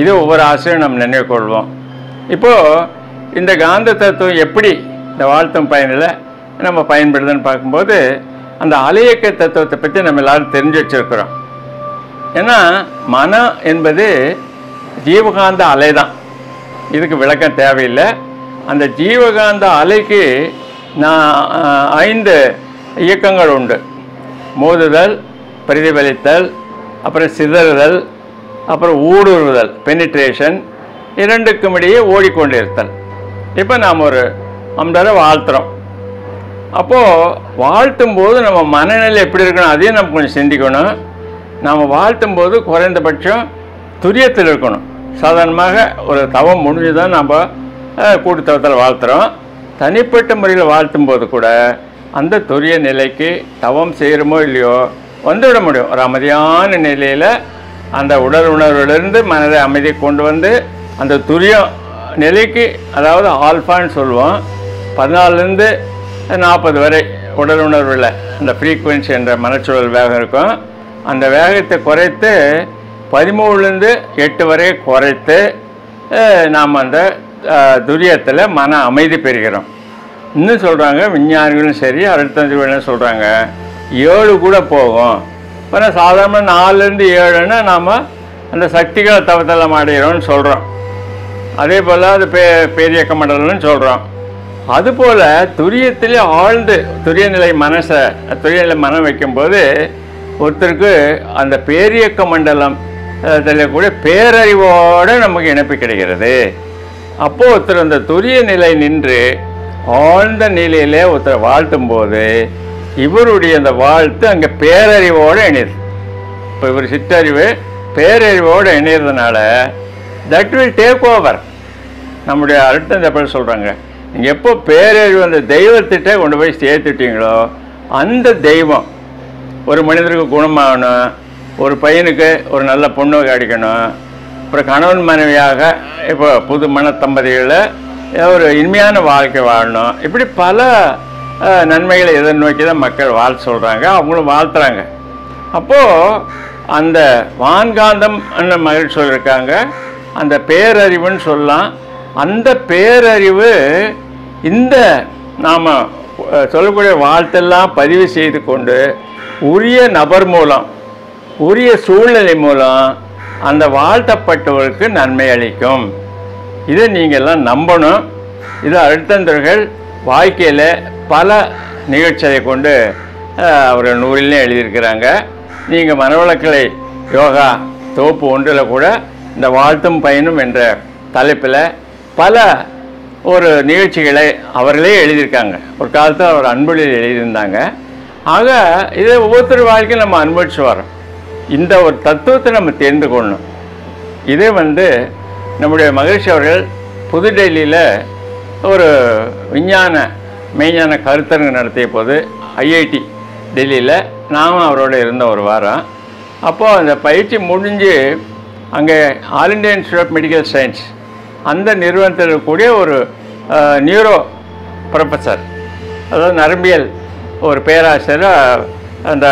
இது ஒவ்வொரு ஆசையும் நம்ம நினைவு கொள்வோம். இப்போது இந்த காந்த தத்துவம் எப்படி இந்த வாழ்த்தும் பயனில் நம்ம பயன்படுதுன்னு பார்க்கும்போது அந்த அலையக்க தத்துவத்தை பற்றி நம்ம எல்லாரும் தெரிஞ்சு வச்சிருக்கிறோம். ஏன்னா மனம் என்பது ஜீவகாந்த அலை தான் இதுக்கு விளக்கம் தேவையில்லை. அந்த ஜீவகாந்த அலைக்கு நான் ஐந்து இயக்கங்கள் உண்டு மோதுதல் பிரதிபலித்தல் அப்புறம் சிதறுதல் அப்புறம் ஊடுருவுதல் பெனிட்ரேஷன் இரண்டுக்கும் இடையே ஓடிக்கொண்டிருத்தல். இப்போ நாம் ஒரு அம்பரை வாழ்த்துறோம். அப்போது வாழ்த்தும் போது நம்ம மனநிலை எப்படி இருக்கணும் அதையும் நம்ம கொஞ்சம் சிந்திக்கணும். நாம் வாழ்த்தும் போது குறைந்தபட்சம் துரியத்தில் இருக்கணும். சாதாரணமாக ஒரு தவம் முடிஞ்சு தான் நம்ம கூட்டுத்தவத்தில் வாழ்த்துறோம். தனிப்பட்ட முறையில் வாழ்த்தும் போது கூட அந்த துரிய நிலைக்கு தவம் செய்கிறோமோ இல்லையோ வந்துவிட முடியும். ஒரு அமைதியான நிலையில் அந்த உடல் உணர்விலிருந்து மனதை அமைதி கொண்டு வந்து அந்த துரியம் நிலைக்கு அதாவது ஆல்ஃபான்னு சொல்லுவோம் பதினாலுலேருந்து நாற்பது வரை உடல் உணர்வில் அந்த ஃப்ரீக்குவென்சி என்ற மனச்சூழல் வேகம் இருக்கும். அந்த வேகத்தை குறைத்து பதிமூணுலேருந்து எட்டு வரை குறைத்து நாம் அந்த துரியத்தில் மன அமைதி பெறுகிறோம். இன்னும் சொல்கிறாங்க விஞ்ஞானிகளும் சரி அருட்தந்திரிகளும் சொல்கிறாங்க ஏழு கூட போகும். இப்போ சாதாரண நாலுலேருந்து ஏழுன்னா நாம் அந்த சக்திகளை தவத்தலம் அடைகிறோம்னு சொல்கிறோம் அதே போல் அது பே பேரியக்க மண்டலம்னு சொல்கிறோம் அதுபோல் துரியத்திலே ஆழ்ந்து துரிய நிலை மனசை துரிய நிலை மனம் வைக்கும்போது ஒருத்தருக்கு அந்த பேரியக்க மண்டலம் கூட பேரறிவோடு நமக்கு இணைப்பு கிடைக்கிறது. அப்போது ஒருத்தர் அந்த துரிய நிலை நின்று ஆழ்ந்த நிலையிலே ஒருத்தரை வாழ்த்தும் போது இவருடைய அந்த வாழ்த்து அங்கே பேரறிவோடு இணையுது. இப்போ இவர் சிற்றறிவு பேரறிவோடு இணையிறதுனால தட் வில் டேக் ஓவர் நம்முடைய அருட்டம் எப்படி சொல்கிறாங்க நீங்கள் எப்போ பேரறிவு அந்த தெய்வத்திட்ட கொண்டு போய் சேர்த்துட்டீங்களோ அந்த தெய்வம் ஒரு மனிதருக்கு குணமாகணும் ஒரு பையனுக்கு ஒரு நல்ல பொண்ணு கிடைக்கணும் அப்புறம் கணவன் மனைவியாக இப்போ புது மன ஒரு இனிமையான வாழ்க்கை வாழணும். இப்படி பல நன்மைகளை நன்மைகளை எதிர்நோக்கி தான் மக்கள் வாழ சொல்கிறாங்க அவங்களும் வாழ்த்துறாங்க. அப்போது அந்த வான்காந்தம் மகிழ் சொல்லியிருக்காங்க அந்த பேரறிவுன்னு சொல்லலாம். அந்த பேரறிவு இந்த நாம் சொல்லக்கூடிய வாழ்த்தெல்லாம் பதிவு செய்து கொண்டு உரிய நபர் மூலம் உரிய சூழ்நிலை மூலம் அந்த வாழ்த்தப்பட்டவருக்கு நன்மை அளிக்கும். இதை நீங்கள்லாம் நம்பணும். இது அழுத்தந்தர்கள் வாழ்க்கையில் பல நிகழ்ச்சியை கொண்டு அவர் அவர்கள் நூலிலே எழுதியிருக்கிறாங்க. நீங்கள் மனவளக்கலை யோகா தொகுப்பு ஒன்றில் கூட இந்த வாழ்த்தும் பயனும் என்ற தலைப்பில் பல ஒரு நிகழ்ச்சிகளை அவர்களே எழுதியிருக்காங்க. ஒரு காலத்தில் அவர் அன்பொழியில் எழுதியிருந்தாங்க. ஆக இதை ஒவ்வொருத்தர் வாழ்க்கையும் நம்ம அனுபவிச்சு வரோம் இந்த ஒரு தத்துவத்தை நம்ம தெரிந்து கொள்ளணும். இதே வந்து நம்முடைய மகிழ்ச்சி அவர்கள் புதுடெல்லியில் ஒரு விஞ்ஞான மெய்ஞான கருத்தரங்கு நடத்திய போது ஐஐடி டெல்லியில் நாம் அவரோட இருந்த ஒரு வாரம். அப்போது அந்த பயிற்சி முடிஞ்சு அங்கே All India Institute of Medical Science அந்த நிறுவனத்தில் இருக்கக்கூடிய ஒரு நியூரோ ப்ரொஃபஸர் அதாவது நரம்பியல் ஒரு பேராசிரியர் அந்த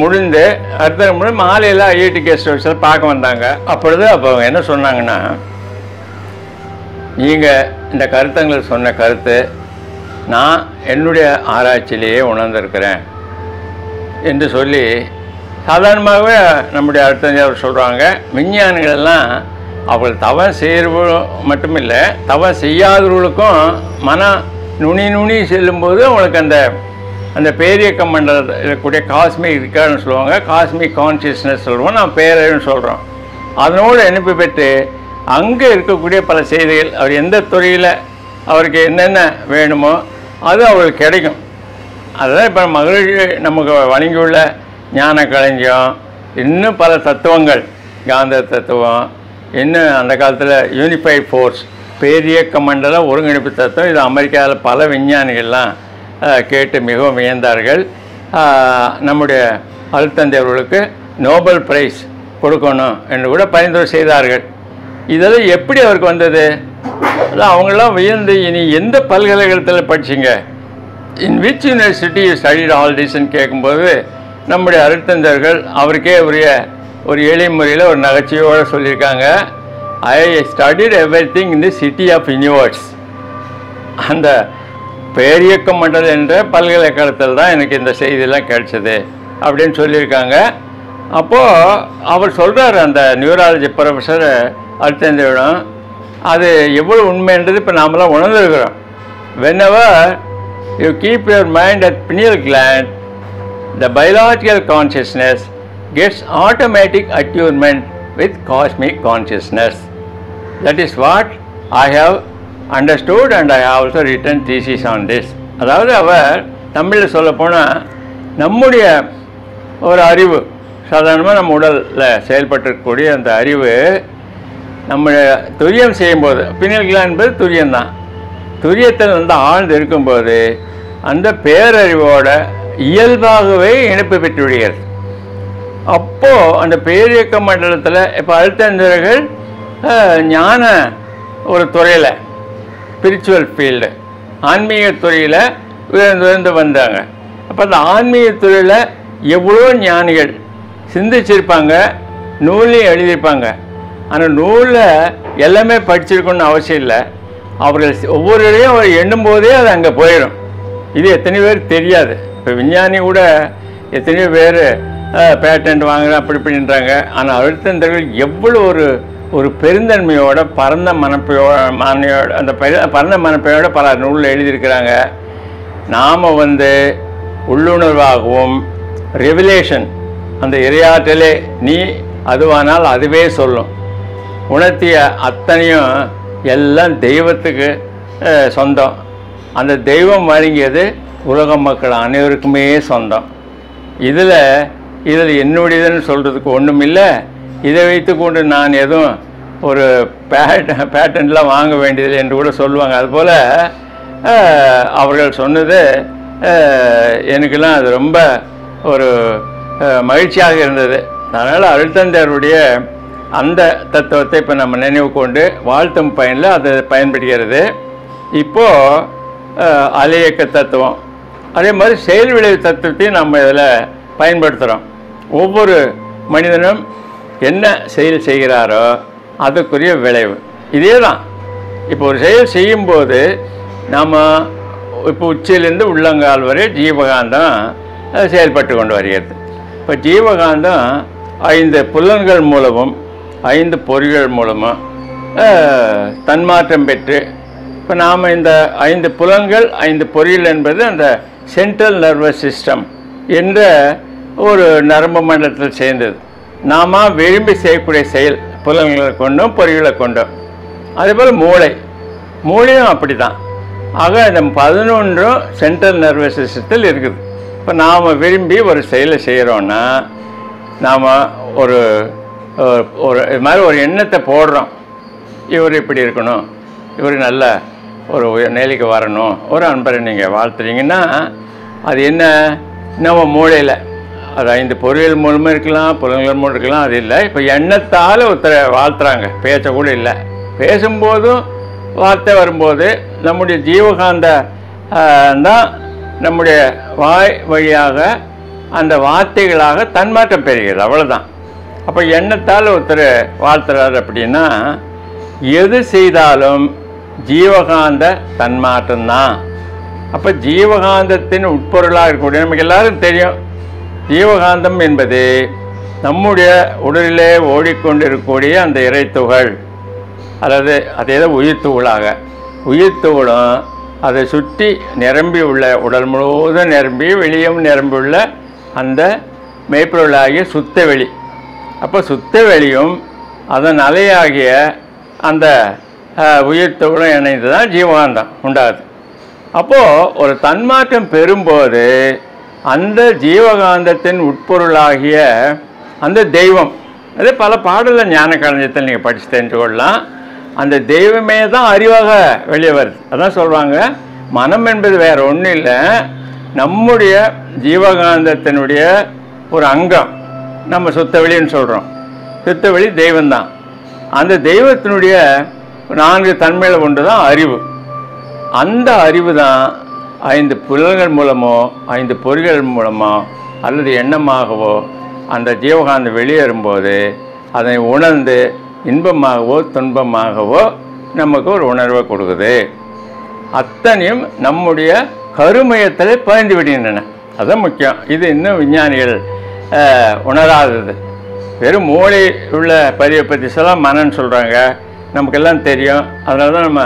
முடிந்து அடுத்த முடிந்து மாலையில் ஐஐடி கெஸ்ட் ஹவுஸில் பார்க்க வந்தாங்க. அப்பொழுது அப்போ அவங்க என்ன சொன்னாங்கன்னா நீங்கள் இந்த கருத்தங்களை சொன்ன கருத்து நான் என்னுடைய ஆராய்ச்சியிலேயே உணர்ந்திருக்கிறேன் என்று சொல்லி சாதாரணமாகவே நம்முடைய அடுத்தவர் சொல்கிறாங்க விஞ்ஞானிகள் எல்லாம் அவர்கள் தவம் செய்கிறவர்களும் மட்டுமில்லை தவம் செய்யாதவர்களுக்கும் மன நுனி நுனி செல்லும்போது அவங்களுக்கு அந்த அந்த பேரியக்க மண்டலத்தில் இருக்கக்கூடிய காஸ்மிக் இருக்கான்னு சொல்லுவாங்க. காஸ்மிக் கான்சியஸ்னஸ் சொல்லுவோம். நான் பேரன்னு சொல்கிறோம் அதனோடு அனுப்பி பெற்று அங்கே இருக்கக்கூடிய பல செய்திகள் அவர் எந்த துறையில் அவருக்கு என்னென்ன வேணுமோ அது அவருக்கு கிடைக்கும். அதுதான் இப்போ மகிழ்ச்சி நமக்கு வழங்கியுள்ள ஞான களஞ்சியம் இன்னும் பல தத்துவங்கள். காந்த தத்துவம் இன்னும் அந்த காலத்தில் யூனிஃபைட் ஃபோர்ஸ் பேரியக்க மண்டல ஒருங்கிணைப்பு தத்துவம். இது அமெரிக்காவில் பல விஞ்ஞானிகள்லாம் கேட்டு மிகவும் வியந்தார்கள். நம்முடைய அழுத்தந்தையர்களுக்கு நோபல் பிரைஸ் கொடுக்கணும் என்று கூட பரிந்துரை செய்தார்கள். இதெல்லாம் எப்படி அவருக்கு வந்தது? அவங்களாம் வியந்து இனி எந்த பல்கலைக்கழகத்தில் படிச்சீங்க? In which university you studied all திஸ்ன்னு கேட்கும்போது நம்முடைய அருட்தந்தர்கள் அவருக்கே உரிய ஒரு எளிய முறையில் ஒரு நகைச்சுவையோடு சொல்லியிருக்காங்க. I studied every thing in the city of universe அந்த பேரியக்கம் மண்டல் என்ற பல்கலைக்கழகத்தில் தான் எனக்கு இந்த செய்தியெல்லாம் கிடைச்சது அப்படின்னு சொல்லியிருக்காங்க. அப்போது அவர் சொல்கிறார் அந்த நியூராலஜி ப்ரொஃபஸர் அர்த்தந்திரம் அது எவ்வளோ உண்மைன்றது இப்போ நாமெல்லாம் உணர்ந்துருக்கிறோம். Whenever you keep your mind at pineal gland the biological consciousness gets automatic attunement with cosmic consciousness that is what I have understood and I also written thesis on this அதாவது அவர் தமிழில் சொல்லப்போனால் நம்முடைய ஒரு அறிவு சாதாரணமாக நம்ம உடலில் செயல்பட்டிருக்கக்கூடிய அந்த அறிவு நம்ம துரியம் செய்யும்போது பின்னல் கிளா என்பது துரியம்தான். துரியத்தில் வந்து ஆழ்ந்து இருக்கும்போது அந்த பேரறிவோட இயல்பாகவே இணைப்பு பெற்று விடுகிறது அப்போது அந்த பேரியக்க மண்டலத்தில் இப்போ அழுத்தந்திரர்கள் ஞான ஒரு துறையில் ஸ்பிரிச்சுவல் ஃபீல்டு ஆன்மீக துறையில் உயர்ந்து உயர்ந்து வந்தாங்க. அப்போ அந்த ஆன்மீக துறையில் எவ்வளோ ஞானிகள் சிந்திச்சிருப்பாங்க நூலையும் எழுதியிருப்பாங்க. ஆனால் நூலில் எல்லாமே படிச்சிருக்கணும்னு அவசியம் இல்லை. அவர்கள் ஒவ்வொரு இடையும் அவர் எண்ணும் போதே அது அங்கே போயிடும் இது எத்தனை பேர் தெரியாது. இப்போ விஞ்ஞானி கூட எத்தனையோ பேர் பேட்டன்ட் வாங்குகிறேன் அப்படி இப்படின்றாங்க. ஆனால் அழுத்தந்தர்கள் எவ்வளோ ஒரு ஒரு பெருந்தன்மையோட பரந்த மனப்பையோட மனையோட அந்த பரந்த மனப்பையோட பல நூலில் எழுதியிருக்கிறாங்க. நாம் வந்து உள்ளுணர்வாகவும் ரெவலேஷன் அந்த இரையாற்றலே நீ அதுவானால் அதுவே சொல்லும். உணர்த்திய அத்தனையும் எல்லாம் தெய்வத்துக்கு சொந்தம். அந்த தெய்வம் வழங்கியது உலக மக்கள் அனைவருக்குமே சொந்தம். இதில் இதில் என்னுடையதுன்னு சொல்கிறதுக்கு ஒன்றும் இல்லை. இதை வைத்துக்கொண்டு நான் எதுவும் ஒரு பேட் பேட்டன்லாம் வாங்க வேண்டியதில்லை என்று கூட சொல்லுவாங்க. அதுபோல் அவர்கள் சொன்னது எனக்கெல்லாம் அது ரொம்ப ஒரு மகிழ்ச்சியாக இருந்தது. அதனால் அருள்தந்தையருடைய அந்த தத்துவத்தை இப்போ நம்ம நினைவு கொண்டு வாழ்த்தும் பயனில் அது பயன்படுகிறது. இப்போது அலையக்க தத்துவம். அதே மாதிரி செயல் விளைவு தத்துவத்தையும் நம்ம இதில் பயன்படுத்துகிறோம். ஒவ்வொரு மனிதனும் என்ன செயல் செய்கிறாரோ அதுக்குரிய விளைவு. இதே தான் இப்போ ஒரு செயல் செய்யும்போது நாம் இப்போ உச்சியிலேருந்து உள்ளங்கால் வரை ஜீவகாந்தம் செயல்பட்டு கொண்டு வருகிறது. இப்போ ஜீவகாந்தம் ஐந்து புலன்கள் மூலமும் ஐந்து பொறிகள் மூலமும் தன்மாற்றம் பெற்று இப்போ நாம் இந்த ஐந்து புலன்கள் ஐந்து பொறிகள் என்பது அந்த சென்ட்ரல் நர்வஸ் சிஸ்டம் என்ற ஒரு நரம்பு மண்டலத்தில் சேர்ந்தது. நாம விரும்பி செய்யக்கூடிய செயல் புலன்களை கொண்டும் பொறிகளை கொண்டும். அதேபோல் மூளை. மூளையும் அப்படி தான் ஆக இந்த பதினொன்றும் சென்ட்ரல் நர்வஸ் சிஸ்டத்தில் இருக்குது. இப்போ நாம் விரும்பி ஒரு செயலை செய்கிறோன்னா நாம் ஒரு ஒரு- ஒரு இது மாதிரி ஒரு எண்ணத்தை போடுறோம். இவர் இப்படி இருக்கணும். இவர் நல்ல ஒரு நிலைக்கு வரணும். ஒரு அன்பரை நீங்கள் வாழ்த்துறீங்கன்னா அது என்ன? நம்ம மூளையில் அது ஐந்து பொறியியல் மூலமாக இருக்கலாம் புலன்கள் மூலம் இருக்கலாம் அது இல்லை. இப்போ எண்ணத்தால் ஒருத்தரை வாழ்த்துறாங்க. பேச்ச கூட இல்லை. பேசும்போதும் வார்த்தை வரும்போது நம்முடைய ஜீவகாந்த தான் நம்முடைய வாய் வழியாக அந்த வார்த்தைகளாக தன்மாற்றம் பெறுகிறது. அவ்வளோதான் அப்போ எண்ணத்தால் ஒருத்தர் வாழ்த்துறாரு அப்படின்னா எது செய்தாலும் ஜீவகாந்த தன்மாற்றம்தான் அப்போ ஜீவகாந்தத்தின் உட்பொருளாக இருக்கக்கூடிய நமக்கு எல்லாரும் தெரியும். ஜீவகாந்தம் என்பது நம்முடைய உடலிலே ஓடிக்கொண்டிருக்கக்கூடிய அந்த இறைத்துகள். அல்லது அதே தான் உயிர்த்துகளாக உயிர்த்துகளும் அதை சுற்றி நிரம்பி உள்ள உடல் முழுவதும் நிரம்பி வெளியும் நிரம்பியுள்ள அந்த மெய்ப்பொருளாகிய சுத்த வெளி அப்போ சுத்த வெளியும் அதன் அலையாகிய அந்த அஹ், உயிர்த்துகளும் இணைந்து தான் ஜீவகாந்தம் உண்டாகுது. அப்போது ஒரு தன்மாற்றம் பெறும்போது அந்த ஜீவகாந்தத்தின் உட்பொருளாகிய அந்த தெய்வம். அது பல பாடல ஞான களஞ்சியத்தில் நீங்கள் படித்து தெரிஞ்சு கொள்ளலாம். அந்த தெய்வமே தான் அறிவாக வெளியே வருது. அதான் சொல்கிறாங்க மனம் என்பது வேற ஒன்றும் இல்லை. நம்முடைய ஜீவகாந்தத்தினுடைய ஒரு அங்கம். நம்ம சுத்தவெளின்னு சொல்கிறோம் சுத்தவெளி தெய்வம்தான் அந்த தெய்வத்தினுடைய நான்கு தன்மையில் ஒன்று தான் அறிவு. அந்த அறிவு தான் ஐந்து புலல்கள் மூலமோ ஐந்து பொறிகள் மூலமோ அல்லது எண்ணமாகவோ அந்த ஜீவகாந்தம் வெளியேறும்போது அதை உணர்ந்து இன்பமாகவோ துன்பமாகவோ நமக்கு ஒரு உணர்வை கொடுக்குது. அத்தனையும் நம்முடைய கருமையத்தில் பயந்து விடுகின்றன. அதுதான் முக்கியம். இது இன்னும் விஞ்ஞானிகள் உணராதது. வெறும் மூளை உள்ள பதிவை பற்றி சொல்ல மனன்னு சொல்கிறாங்க நமக்கெல்லாம் தெரியும். அதனால தான் நம்ம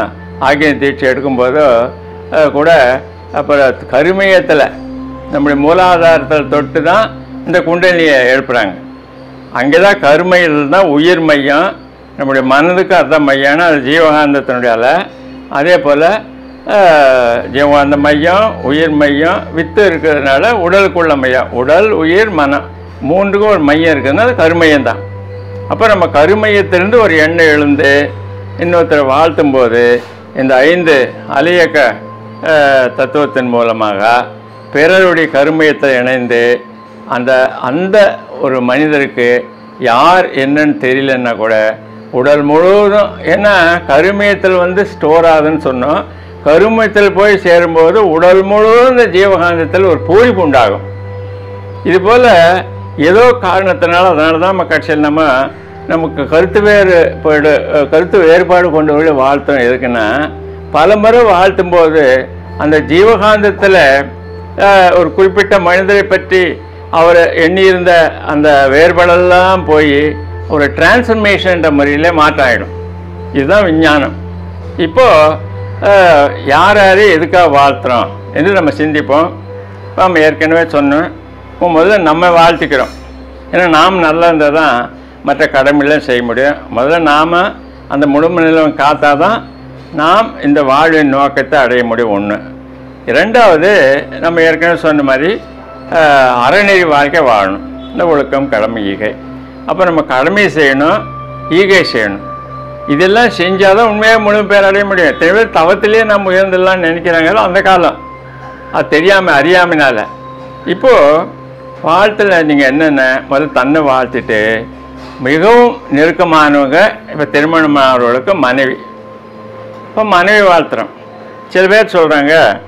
ஆக்கிய தீட்சை எடுக்கும்போதோ கூட அப்புறம் கருமையத்தில் நம்முடைய மூலாதாரத்தில் தொட்டு தான் இந்த குண்டலியை எழுப்புகிறாங்க அங்கே தான் கருமையில் தான் உயிர் மையம் நம்முடைய மனதுக்கு அதான் மையம்னா அது ஜீவகாந்தத்தினுடைய அலை. அதே போல் ஜீவகாந்த மையம் உயிர் மையம் வித்து இருக்கிறதுனால உடலுக்குள்ள மையம். உடல் உயிர் மனம் மூன்றுக்கும் ஒரு மையம் இருக்கிறதுனால கருமையம் தான் அப்போ நம்ம கருமையத்திலிருந்து ஒரு எண்ணெய் எழுந்து இன்னொருத்தரை வாழ்த்தும் போது இந்த ஐந்து அலையக்க தத்துவத்தின் மூலமாக பிறருடைய கருமையத்தை இணைந்து அந்த அந்த ஒரு மனிதருக்கு யார் என்னன்னு தெரியலன்னா கூட உடல் முழுவதும் ஏன்னா கருமையத்தில் வந்து ஸ்டோர் ஆகுதுன்னு சொன்னோம். கருமையத்தில் போய் சேரும்போது உடல் முழுவதும் இந்த ஜீவகாந்தத்தில் ஒரு பூரிப்பு உண்டாகும். இது போல் ஏதோ காரணத்தினால அதனால தான் நம்ம கட்சியில் நம்ம நமக்கு கருத்து வேறுபாடு கருத்து வேறுபாடு கொண்டு போய் வாழ்த்தோம். எதுக்குன்னா பல முறை வாழ்த்தும் போது அந்த ஜீவகாந்தத்தில் ஒரு குறிப்பிட்ட மனிதரை பற்றி அவர் எண்ணியிருந்த அந்த வேறுபாடெல்லாம் போய் ஒரு டிரான்ஸ்ஃபர்மேஷன்ற முறையில் மாற்றாயிடும். இதுதான் விஞ்ஞானம். இப்போது யார் யார் எதுக்காக வாழ்த்துறோம் என்று நம்ம சிந்திப்போம். நம்ம ஏற்கனவே சொன்னோம். முதல்ல நம்ம வாழ்த்திக்கிறோம். ஏன்னா நாம் நல்லா இருந்தால் தான் மற்ற கடமையெல்லாம் செய்ய முடியும். முதல்ல நாம் அந்த முழும நிலம் காத்தா தான் நாம் இந்த வாழ்வின் நோக்கத்தை அடைய முடியும் ஒன்று இரண்டாவது நம்ம ஏற்கனவே சொன்ன மாதிரி அறநெறி வாழ்க்கை வாழணும். இந்த ஒழுக்கம் கடமை ஈகை. அப்போ நம்ம கடமை செய்யணும் ஈகை செய்யணும். இதெல்லாம் செஞ்சால் தான் உண்மையாக முழு பேர் அடைய முடியும். எத்தனை பேர் தவத்திலே நம்ம உயர்ந்துடலாம்னு நினைக்கிறாங்களோ அந்த காலம். அது தெரியாமல் அறியாமைனால. இப்போது வாழ்த்தில் நீங்கள் என்னென்ன முதல்ல தன்னை வாழ்த்திட்டு மிகவும் நெருக்கமானவங்க இப்போ திருமணமானவர்களுக்கு மனைவி. இப்போ மனைவி வாழ்த்துறோம். சில பேர் சொல்கிறாங்க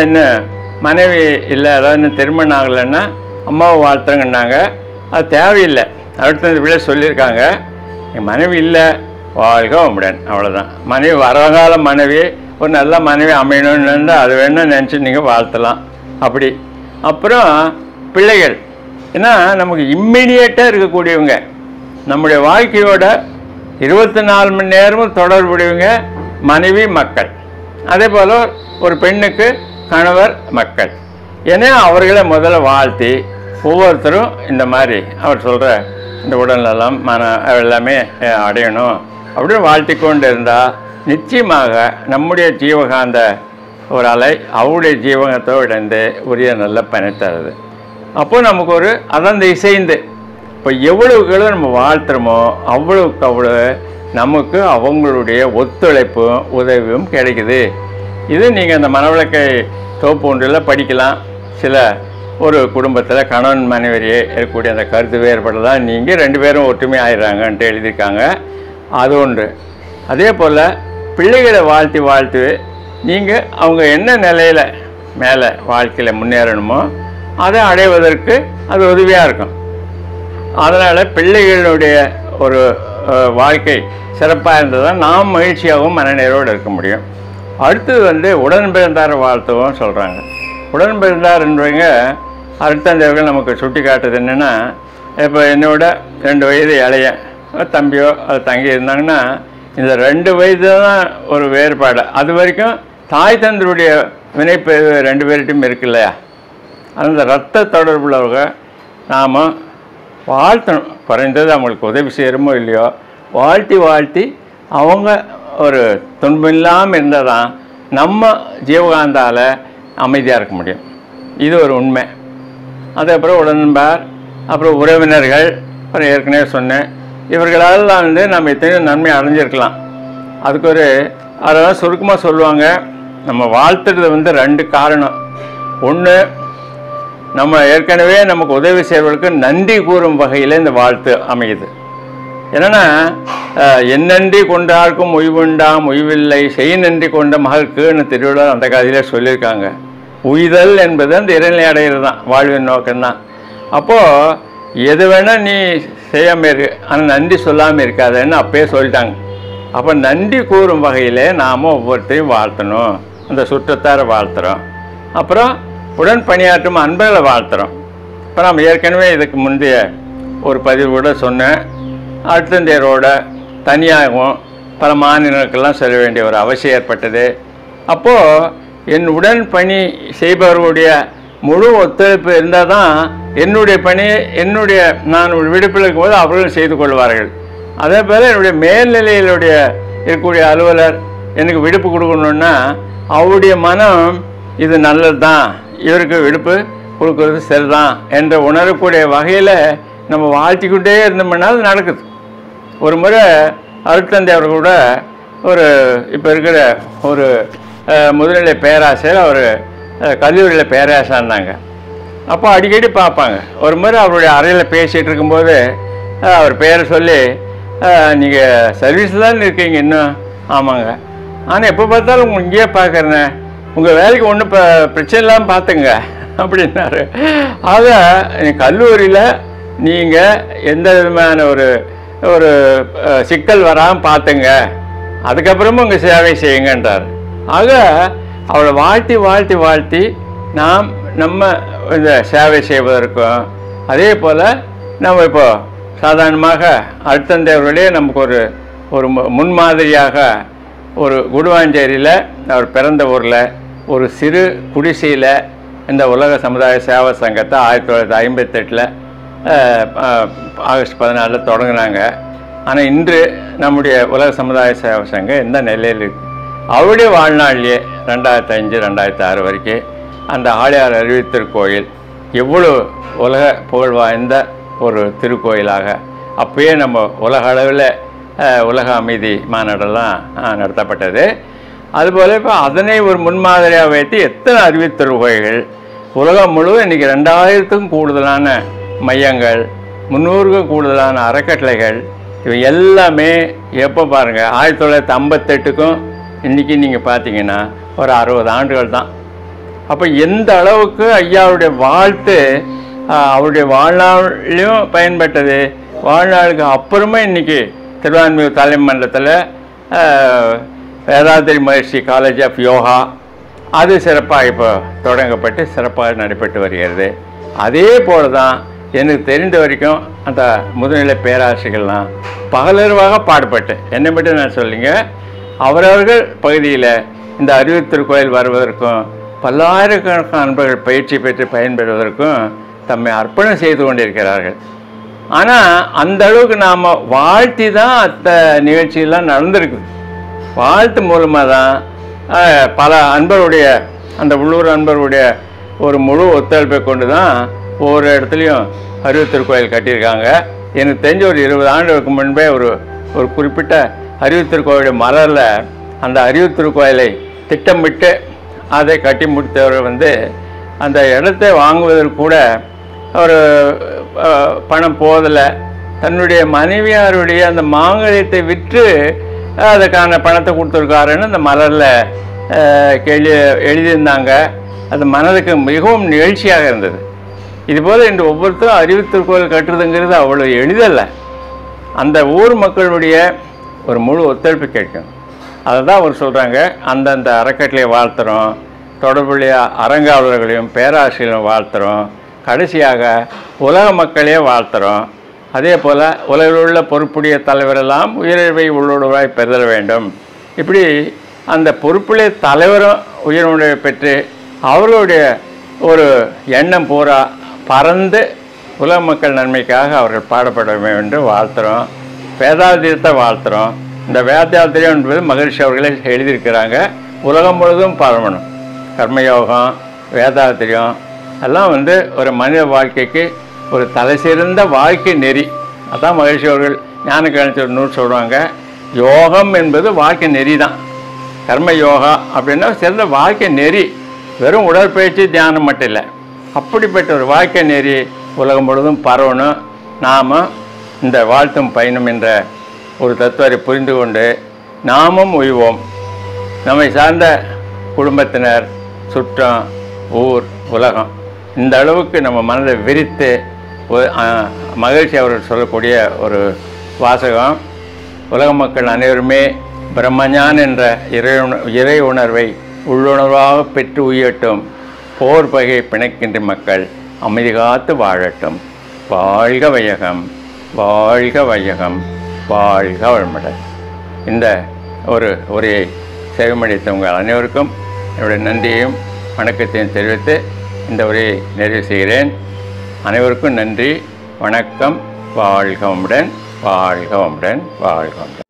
என்ன மனைவி இல்லை அதாவது இன்னும் திருமணம் ஆகலைன்னா அம்மாவை வாழ்த்துறங்கன்னாங்க. அது தேவையில்லை. அடுத்த பிள்ளை சொல்லியிருக்காங்க என் மனைவி இல்லை வாழ்க வம்புடன் அவ்வளோதான் மனைவி வரகால மனைவி ஒரு நல்ல மனைவி அமையணும்னு அது வேணும்னு நினச்சி நீங்கள் வாழ்த்தலாம். அப்படி. அப்புறம் பிள்ளைகள். ஏன்னா நமக்கு இம்மிடியேட்டாக இருக்கக்கூடியவங்க. நம்முடைய வாழ்க்கையோட இருபத்தி நாலு மணி நேரமும் தொடர்புடையவங்க. மனைவி மக்கள். அதே போல் ஒரு பெண்ணுக்கு கணவர் மக்கள். ஏன்னா அவர்களை முதல்ல வாழ்த்தி ஒவ்வொருத்தரும் இந்த மாதிரி அவர் சொல்கிற இந்த உடல்நலம் மன எல்லாமே அடையணும். அப்படின்னு வாழ்த்தி கொண்டு இருந்தால் நிச்சயமாக நம்முடைய ஜீவகாந்த ஒரு அலை அவருடைய ஜீவகத்தோடு இணைந்து உரிய நல்ல பயனை தருது. அப்போது நமக்கு ஒரு அதான் இசைந்து இப்போ எவ்வளவுக்கு எவ்வளோ நம்ம வாழ்த்துறோமோ அவ்வளவுக்கு அவ்வளோ நமக்கு அவங்களுடைய ஒத்துழைப்பும் உதவியும் கிடைக்குது. இது நீங்கள் அந்த மனவிளக்கை தொகுப்பு ஒன்றில் படிக்கலாம். சில ஒரு குடும்பத்தில் கணவன் மனைவியே இருக்கக்கூடிய அந்த கருத்து வேறுபடலாம் நீங்கள் ரெண்டு பேரும் ஒற்றுமை ஆயிடுறாங்கன்ட்டு எழுதியிருக்காங்க. அது ஒன்று. அதே போல் பிள்ளைகளை வாழ்த்தி வாழ்த்து நீங்கள் அவங்க என்ன நிலையில் மேலே வாழ்க்கையில் முன்னேறணுமோ அதை அடைவதற்கு அது உதவியாக இருக்கும். அதனால் பிள்ளைகளுடைய ஒரு வாழ்க்கை சிறப்பாக இருந்ததுதான் நாம் மகிழ்ச்சியாகவும் மனநிறைவோடு இருக்க முடியும். அடுத்தது வந்து உடன் பிறந்தார் வாழ்த்தவும் சொல்கிறாங்க உடன் பிறந்தார் என்பவங்க நமக்கு சுட்டி காட்டுறது என்னென்னா இப்போ என்னோட ரெண்டு வயது இளைய தம்பியோ அது தங்கி இருந்தாங்கன்னா இந்த ரெண்டு வயது தான் ஒரு வேறுபாடு. அது வரைக்கும் தாய் தந்தருடைய வினைப்பு ரெண்டு பேர்கிட்டையும் இருக்கு இல்லையா? அந்த ரத்த தொடர்புள்ளவங்க நாம் வாழ்த்தணும். குறைந்தது அவங்களுக்கு உதவி செய்கிறோமோ இல்லையோ வாழ்த்தி வாழ்த்தி அவங்க ஒரு துன்பம் இல்லாமல் இருந்தால் தான் நம்ம ஜீவகாந்தால் அமைதியாக இருக்க முடியும். இது ஒரு உண்மை. அதுக்கப்புறம் உடன்பார் அப்புறம் உறவினர்கள் அப்புறம் ஏற்கனவே சொன்னேன். இவர்களால் வந்து நம்ம எத்தனையோ நன்மை அடைஞ்சிருக்கலாம். அதுக்கு ஒரு அதெல்லாம் சுருக்கமாக சொல்லுவாங்க நம்ம வாழ்த்துறது வந்து ரெண்டு காரணம். ஒன்று நம்ம ஏற்கனவே நமக்கு உதவி செய்வதற்கு நன்றி கூறும் வகையில் இந்த வாழ்த்து அமையுது. என்னன்னா என் நன்றி கொண்டார்க்கும் உய்வுண்டாம் உய்வில்லை செய் நன்றி கொண்ட மகளுக்குன்னு திருவிழா அந்த கதையில சொல்லியிருக்காங்க. உய்தல் என்பது அந்த இறைநிலை அடைகிறது தான் வாழ்வின் நோக்கம்தான். அப்போது எது வேணால் நீ செய்யாமல் இருக்கு ஆனால் நன்றி சொல்லாமல் இருக்காதேன்னு அப்பயே சொல்லிட்டாங்க. அப்போ நன்றி கூறும் வகையில் நாம் ஒவ்வொருத்தையும் வாழ்த்தணும். அந்த சுற்றத்தாரை வாழ்த்துறோம். அப்புறம் உடன் பணியாற்றும் அன்பர்களை வாழ்த்துறோம். இப்போ நம்ம ஏற்கனவே இதுக்கு முந்தைய ஒரு பதிவு கூட சொன்னேன் அடுத்தந்தேரோட தனியாகவும் பல மாநிலங்களுக்கெல்லாம் செல்ல வேண்டிய ஒரு அவசியம் ஏற்பட்டது. அப்போது என் உடன் பணி செய்பவர்களுடைய முழு ஒத்துழைப்பு இருந்தால் தான் என்னுடைய பணி என்னுடைய நான் விடுப்பில் இருக்கும்போது அவர்களும் செய்து கொள்வார்கள். அதே போல் என்னுடைய மேல்நிலையிலுடைய இருக்கக்கூடிய அலுவலர் எனக்கு விடுப்பு கொடுக்கணுன்னா அவருடைய மனம் இது நல்லது தான் இவருக்கு விடுப்பு கொடுக்கறது சரிதான் என்ற உணரக்கூடிய வகையில் நம்ம வாழ்த்திக்கிட்டே இருந்தோம்னா அது நடக்குது. ஒரு முறை அருட்தந்தை அவர் கூட ஒரு இப்போ இருக்கிற ஒரு முதுநிலை பேராசிரியர் அவர் கல்லூரியில் பேராசிரியர் இருந்தாங்க. அப்போ அடிக்கடி பார்ப்பாங்க. ஒரு முறை அவருடைய அறையில் பேசிகிட்டு இருக்கும்போது அவர் பேரை சொல்லி நீங்கள் சர்வீஸ் தான் இருக்கீங்க இன்னும்? ஆமாங்க. ஆனால் எப்போ பார்த்தாலும் உங்கள் இங்கேயே பார்க்குறேனே. உங்கள் வேலைக்கு ஒன்றும் இப்போ பிரச்சனை இல்லாமல் பார்த்துங்க அப்படின்னாரு. ஆக கல்லூரியில் நீங்கள் எந்த விதமான ஒரு ஒரு சிக்கல் வராமல் பார்த்துங்க அதுக்கப்புறமும் உங்கள் சேவை செய்யுங்கன்றார். ஆக அவளை வாழ்த்தி வாழ்த்தி வாழ்த்தி நாம் நம்ம இந்த சேவை செய்வதற்கும் அதே போல் நம்ம இப்போ சாதாரணமாக அருத்தந்தேவர்களே நமக்கு ஒரு ஒரு மு- முன்மாதிரியாக ஒரு குடுவாஞ்சேரியில் அவர் பிறந்த ஊரில் ஒரு சிறு குடிசையில் இந்த உலக சமுதாய சேவை சங்கத்தை ஆயிரத்தி தொள்ளாயிரத்தி ஐம்பத்தெட்டில் ஆகஸ்ட் பதினாலில் தொடங்கினாங்க. ஆனால் இன்று நம்முடைய உலக சமுதாய சேவை சங்கம் எந்த நிலையில் இருக்குது அவருடைய வாழ்நாள்லேயே ரெண்டாயிரத்தி அஞ்சு ரெண்டாயிரத்தி ஆறு வரைக்கும் அந்த ஆழியார் அருவி எவ்வளோ உலக புகழ் வாய்ந்த ஒரு திருக்கோயிலாக. அப்பயே நம்ம உலக அளவில் உலக அமைதி மாநாடெல்லாம் நடத்தப்பட்டது. அதுபோல் இப்போ அதனை ஒரு முன்மாதிரியாக வைத்து எத்தனை அறிவித் வகைகள் உலகம் முழுவதும் இன்றைக்கி ரெண்டாயிரத்துக்கும் கூடுதலான மையங்கள் முந்நூறுக்கும் கூடுதலான அறக்கட்டளைகள் இவை எல்லாமே எப்போ பாருங்கள் ஆயிரத்தி தொள்ளாயிரத்தி ஐம்பத்தெட்டுக்கும் இன்றைக்கி நீங்கள் பார்த்தீங்கன்னா ஒரு அறுபது ஆண்டுகள் தான். அப்போ எந்த அளவுக்கு ஐயாவுடைய வாழ்த்து அவருடைய வாழ்நாள்லையும் பயன்பட்டது வாழ்நாளுக்கு அப்புறமா இன்னைக்கு திருவான்மியூர் தலைமன்றத்தில் வேதாந்திரி மகர்ஷி காலேஜ் ஆஃப் யோகா அது சிறப்பாக இப்போ தொடங்கப்பட்டு சிறப்பாக நடைபெற்று வருகிறது. அதே போல தான் எனக்கு தெரிந்த வரைக்கும் அந்த முதுநிலை பேராசிரியர்கள்லாம் பகலருவாக பாடுபட்டேன் என்னை மட்டும் நான் சொல்லிங்க அவரவர்கள் பகுதியில் இந்த அறிவுத் திருக்கோயில் வருவதற்கும் பல்லாயிரக்கணக்கான நண்பர்கள் பயிற்சி பெற்று பயன்பெறுவதற்கும் தம்மை அர்ப்பணம் செய்து கொண்டிருக்கிறார்கள். ஆனால் அந்த அளவுக்கு நாம் வாழ்த்தி தான் அந்த நிகழ்ச்சியெல்லாம் நடந்திருக்குது வாழ்த்து மூலமாக தான் பல அன்பருடைய அந்த உள்ளூர் அன்பருடைய ஒரு முழு ஒத்துழைப்பை கொண்டு தான் ஒவ்வொரு இடத்துலையும் அறிவு திருக்கோயில் கட்டியிருக்காங்க. எனக்கு தெரிஞ்ச ஒரு இருபது ஆண்டுகளுக்கு முன்பே ஒரு ஒரு குறிப்பிட்ட அறிவு திருக்கோயிலுடைய மலரில் அந்த அறிவு திருக்கோயிலை திட்டமிட்டு அதை கட்டி முடித்தவர் வந்து அந்த இடத்தை வாங்குவதற்கு கூட ஒரு பணம் போதலை தன்னுடைய மனைவியாருடைய அந்த மாங்கல்யத்தை விற்று அதுக்கான பணத்தை கொடுத்துருக்காருன்னு அந்த மலரில் கேள்வி எழுதியிருந்தாங்க. அது மனதுக்கு மிகவும் நிகழ்ச்சியாக இருந்தது. இதுபோல் இன்று ஒவ்வொருத்தரும் அறிவித்திருக்கோள் கட்டுறதுங்கிறது அவ்வளோ எளிதல்ல. அந்த ஊர் மக்களுடைய ஒரு முழு ஒத்துழைப்பு கேட்கும். அதை தான் அவர் சொல்கிறாங்க அந்தந்த அறக்கட்டளையை வாழ்த்துறோம். தொடர்புடைய அரங்காவலர்களையும் பேராசிரியர்களையும் வாழ்த்துறோம். கடைசியாக உலக மக்களையே வாழ்த்துறோம். அதே போல் உலகில் உள்ள பொறுப்புடைய தலைவரெல்லாம் உயிரிழவை உள்ளுடவாய் பெறுதல் வேண்டும். இப்படி அந்த பொறுப்புடைய தலைவரும் உயிரிழவை பெற்று அவர்களுடைய ஒரு எண்ணம் பூரா பறந்து உலக மக்கள் நன்மைக்காக அவர்கள் பாடப்பட வேண்டும் வாழ்த்துறோம். வேதாத்திரத்தை வாழ்த்துறோம். இந்த வேதாத்திரியம் என்பது மகிழ்ச்சி அவர்களே எழுதியிருக்கிறாங்க. உலகம் முழுவதும் பரவணும் கர்மயோகம் வேதாத்திரியம் எல்லாம் வந்து ஒரு மனித வாழ்க்கைக்கு ஒரு தலை சிறந்த வாழ்க்கை நெறி. அதான் மகிழ்ச்சி அவர்கள் ஞான கணிச்சர் நூல் சொல்கிறாங்க யோகம் என்பது வாழ்க்கை நெறி தான் கர்ம யோகா அப்படின்னா சிறந்த வாழ்க்கை நெறி. வெறும் உடற்பயிற்சி தியானம் மட்டும் இல்லை. அப்படிப்பட்ட ஒரு வாழ்க்கை நெறி உலகம் முழுவதும் பரவணும். நாம் இந்த வாழ்த்தும் பயணம் என்ற ஒரு தத்துவரை புரிந்து கொண்டு நாமும் உய்வோம். நம்மை சார்ந்த குடும்பத்தினர் சுற்றம் ஊர் உலகம். இந்த அளவுக்கு நம்ம மனதை விரித்து மகிழ்ச்சி அவர்கள் சொல்லக்கூடிய ஒரு வாசகம். உலக மக்கள் அனைவருமே பிரம்மஞான் என்ற இறை உண- இறை உணர்வை உள்ளுணர்வாக பெற்று உயட்டும் போர் பகை பிணைக்கின்ற மக்கள் அமைதி காத்து வாழட்டும். வாழ்க வையகம் வாழ்க வையகம் வாழ்க வளமுடன். இந்த ஒரு உரையை செவிமடித்த உங்கள் அனைவருக்கும் என்னுடைய நன்றியையும் வணக்கத்தையும் தெரிவித்து இந்த உரையை நிறைவு செய்கிறேன். அனைவருக்கும் நன்றி. வணக்கம். வாழ்க வளமுடன் வாழ்க வளமுடன் வாழ்க வளமுடன்.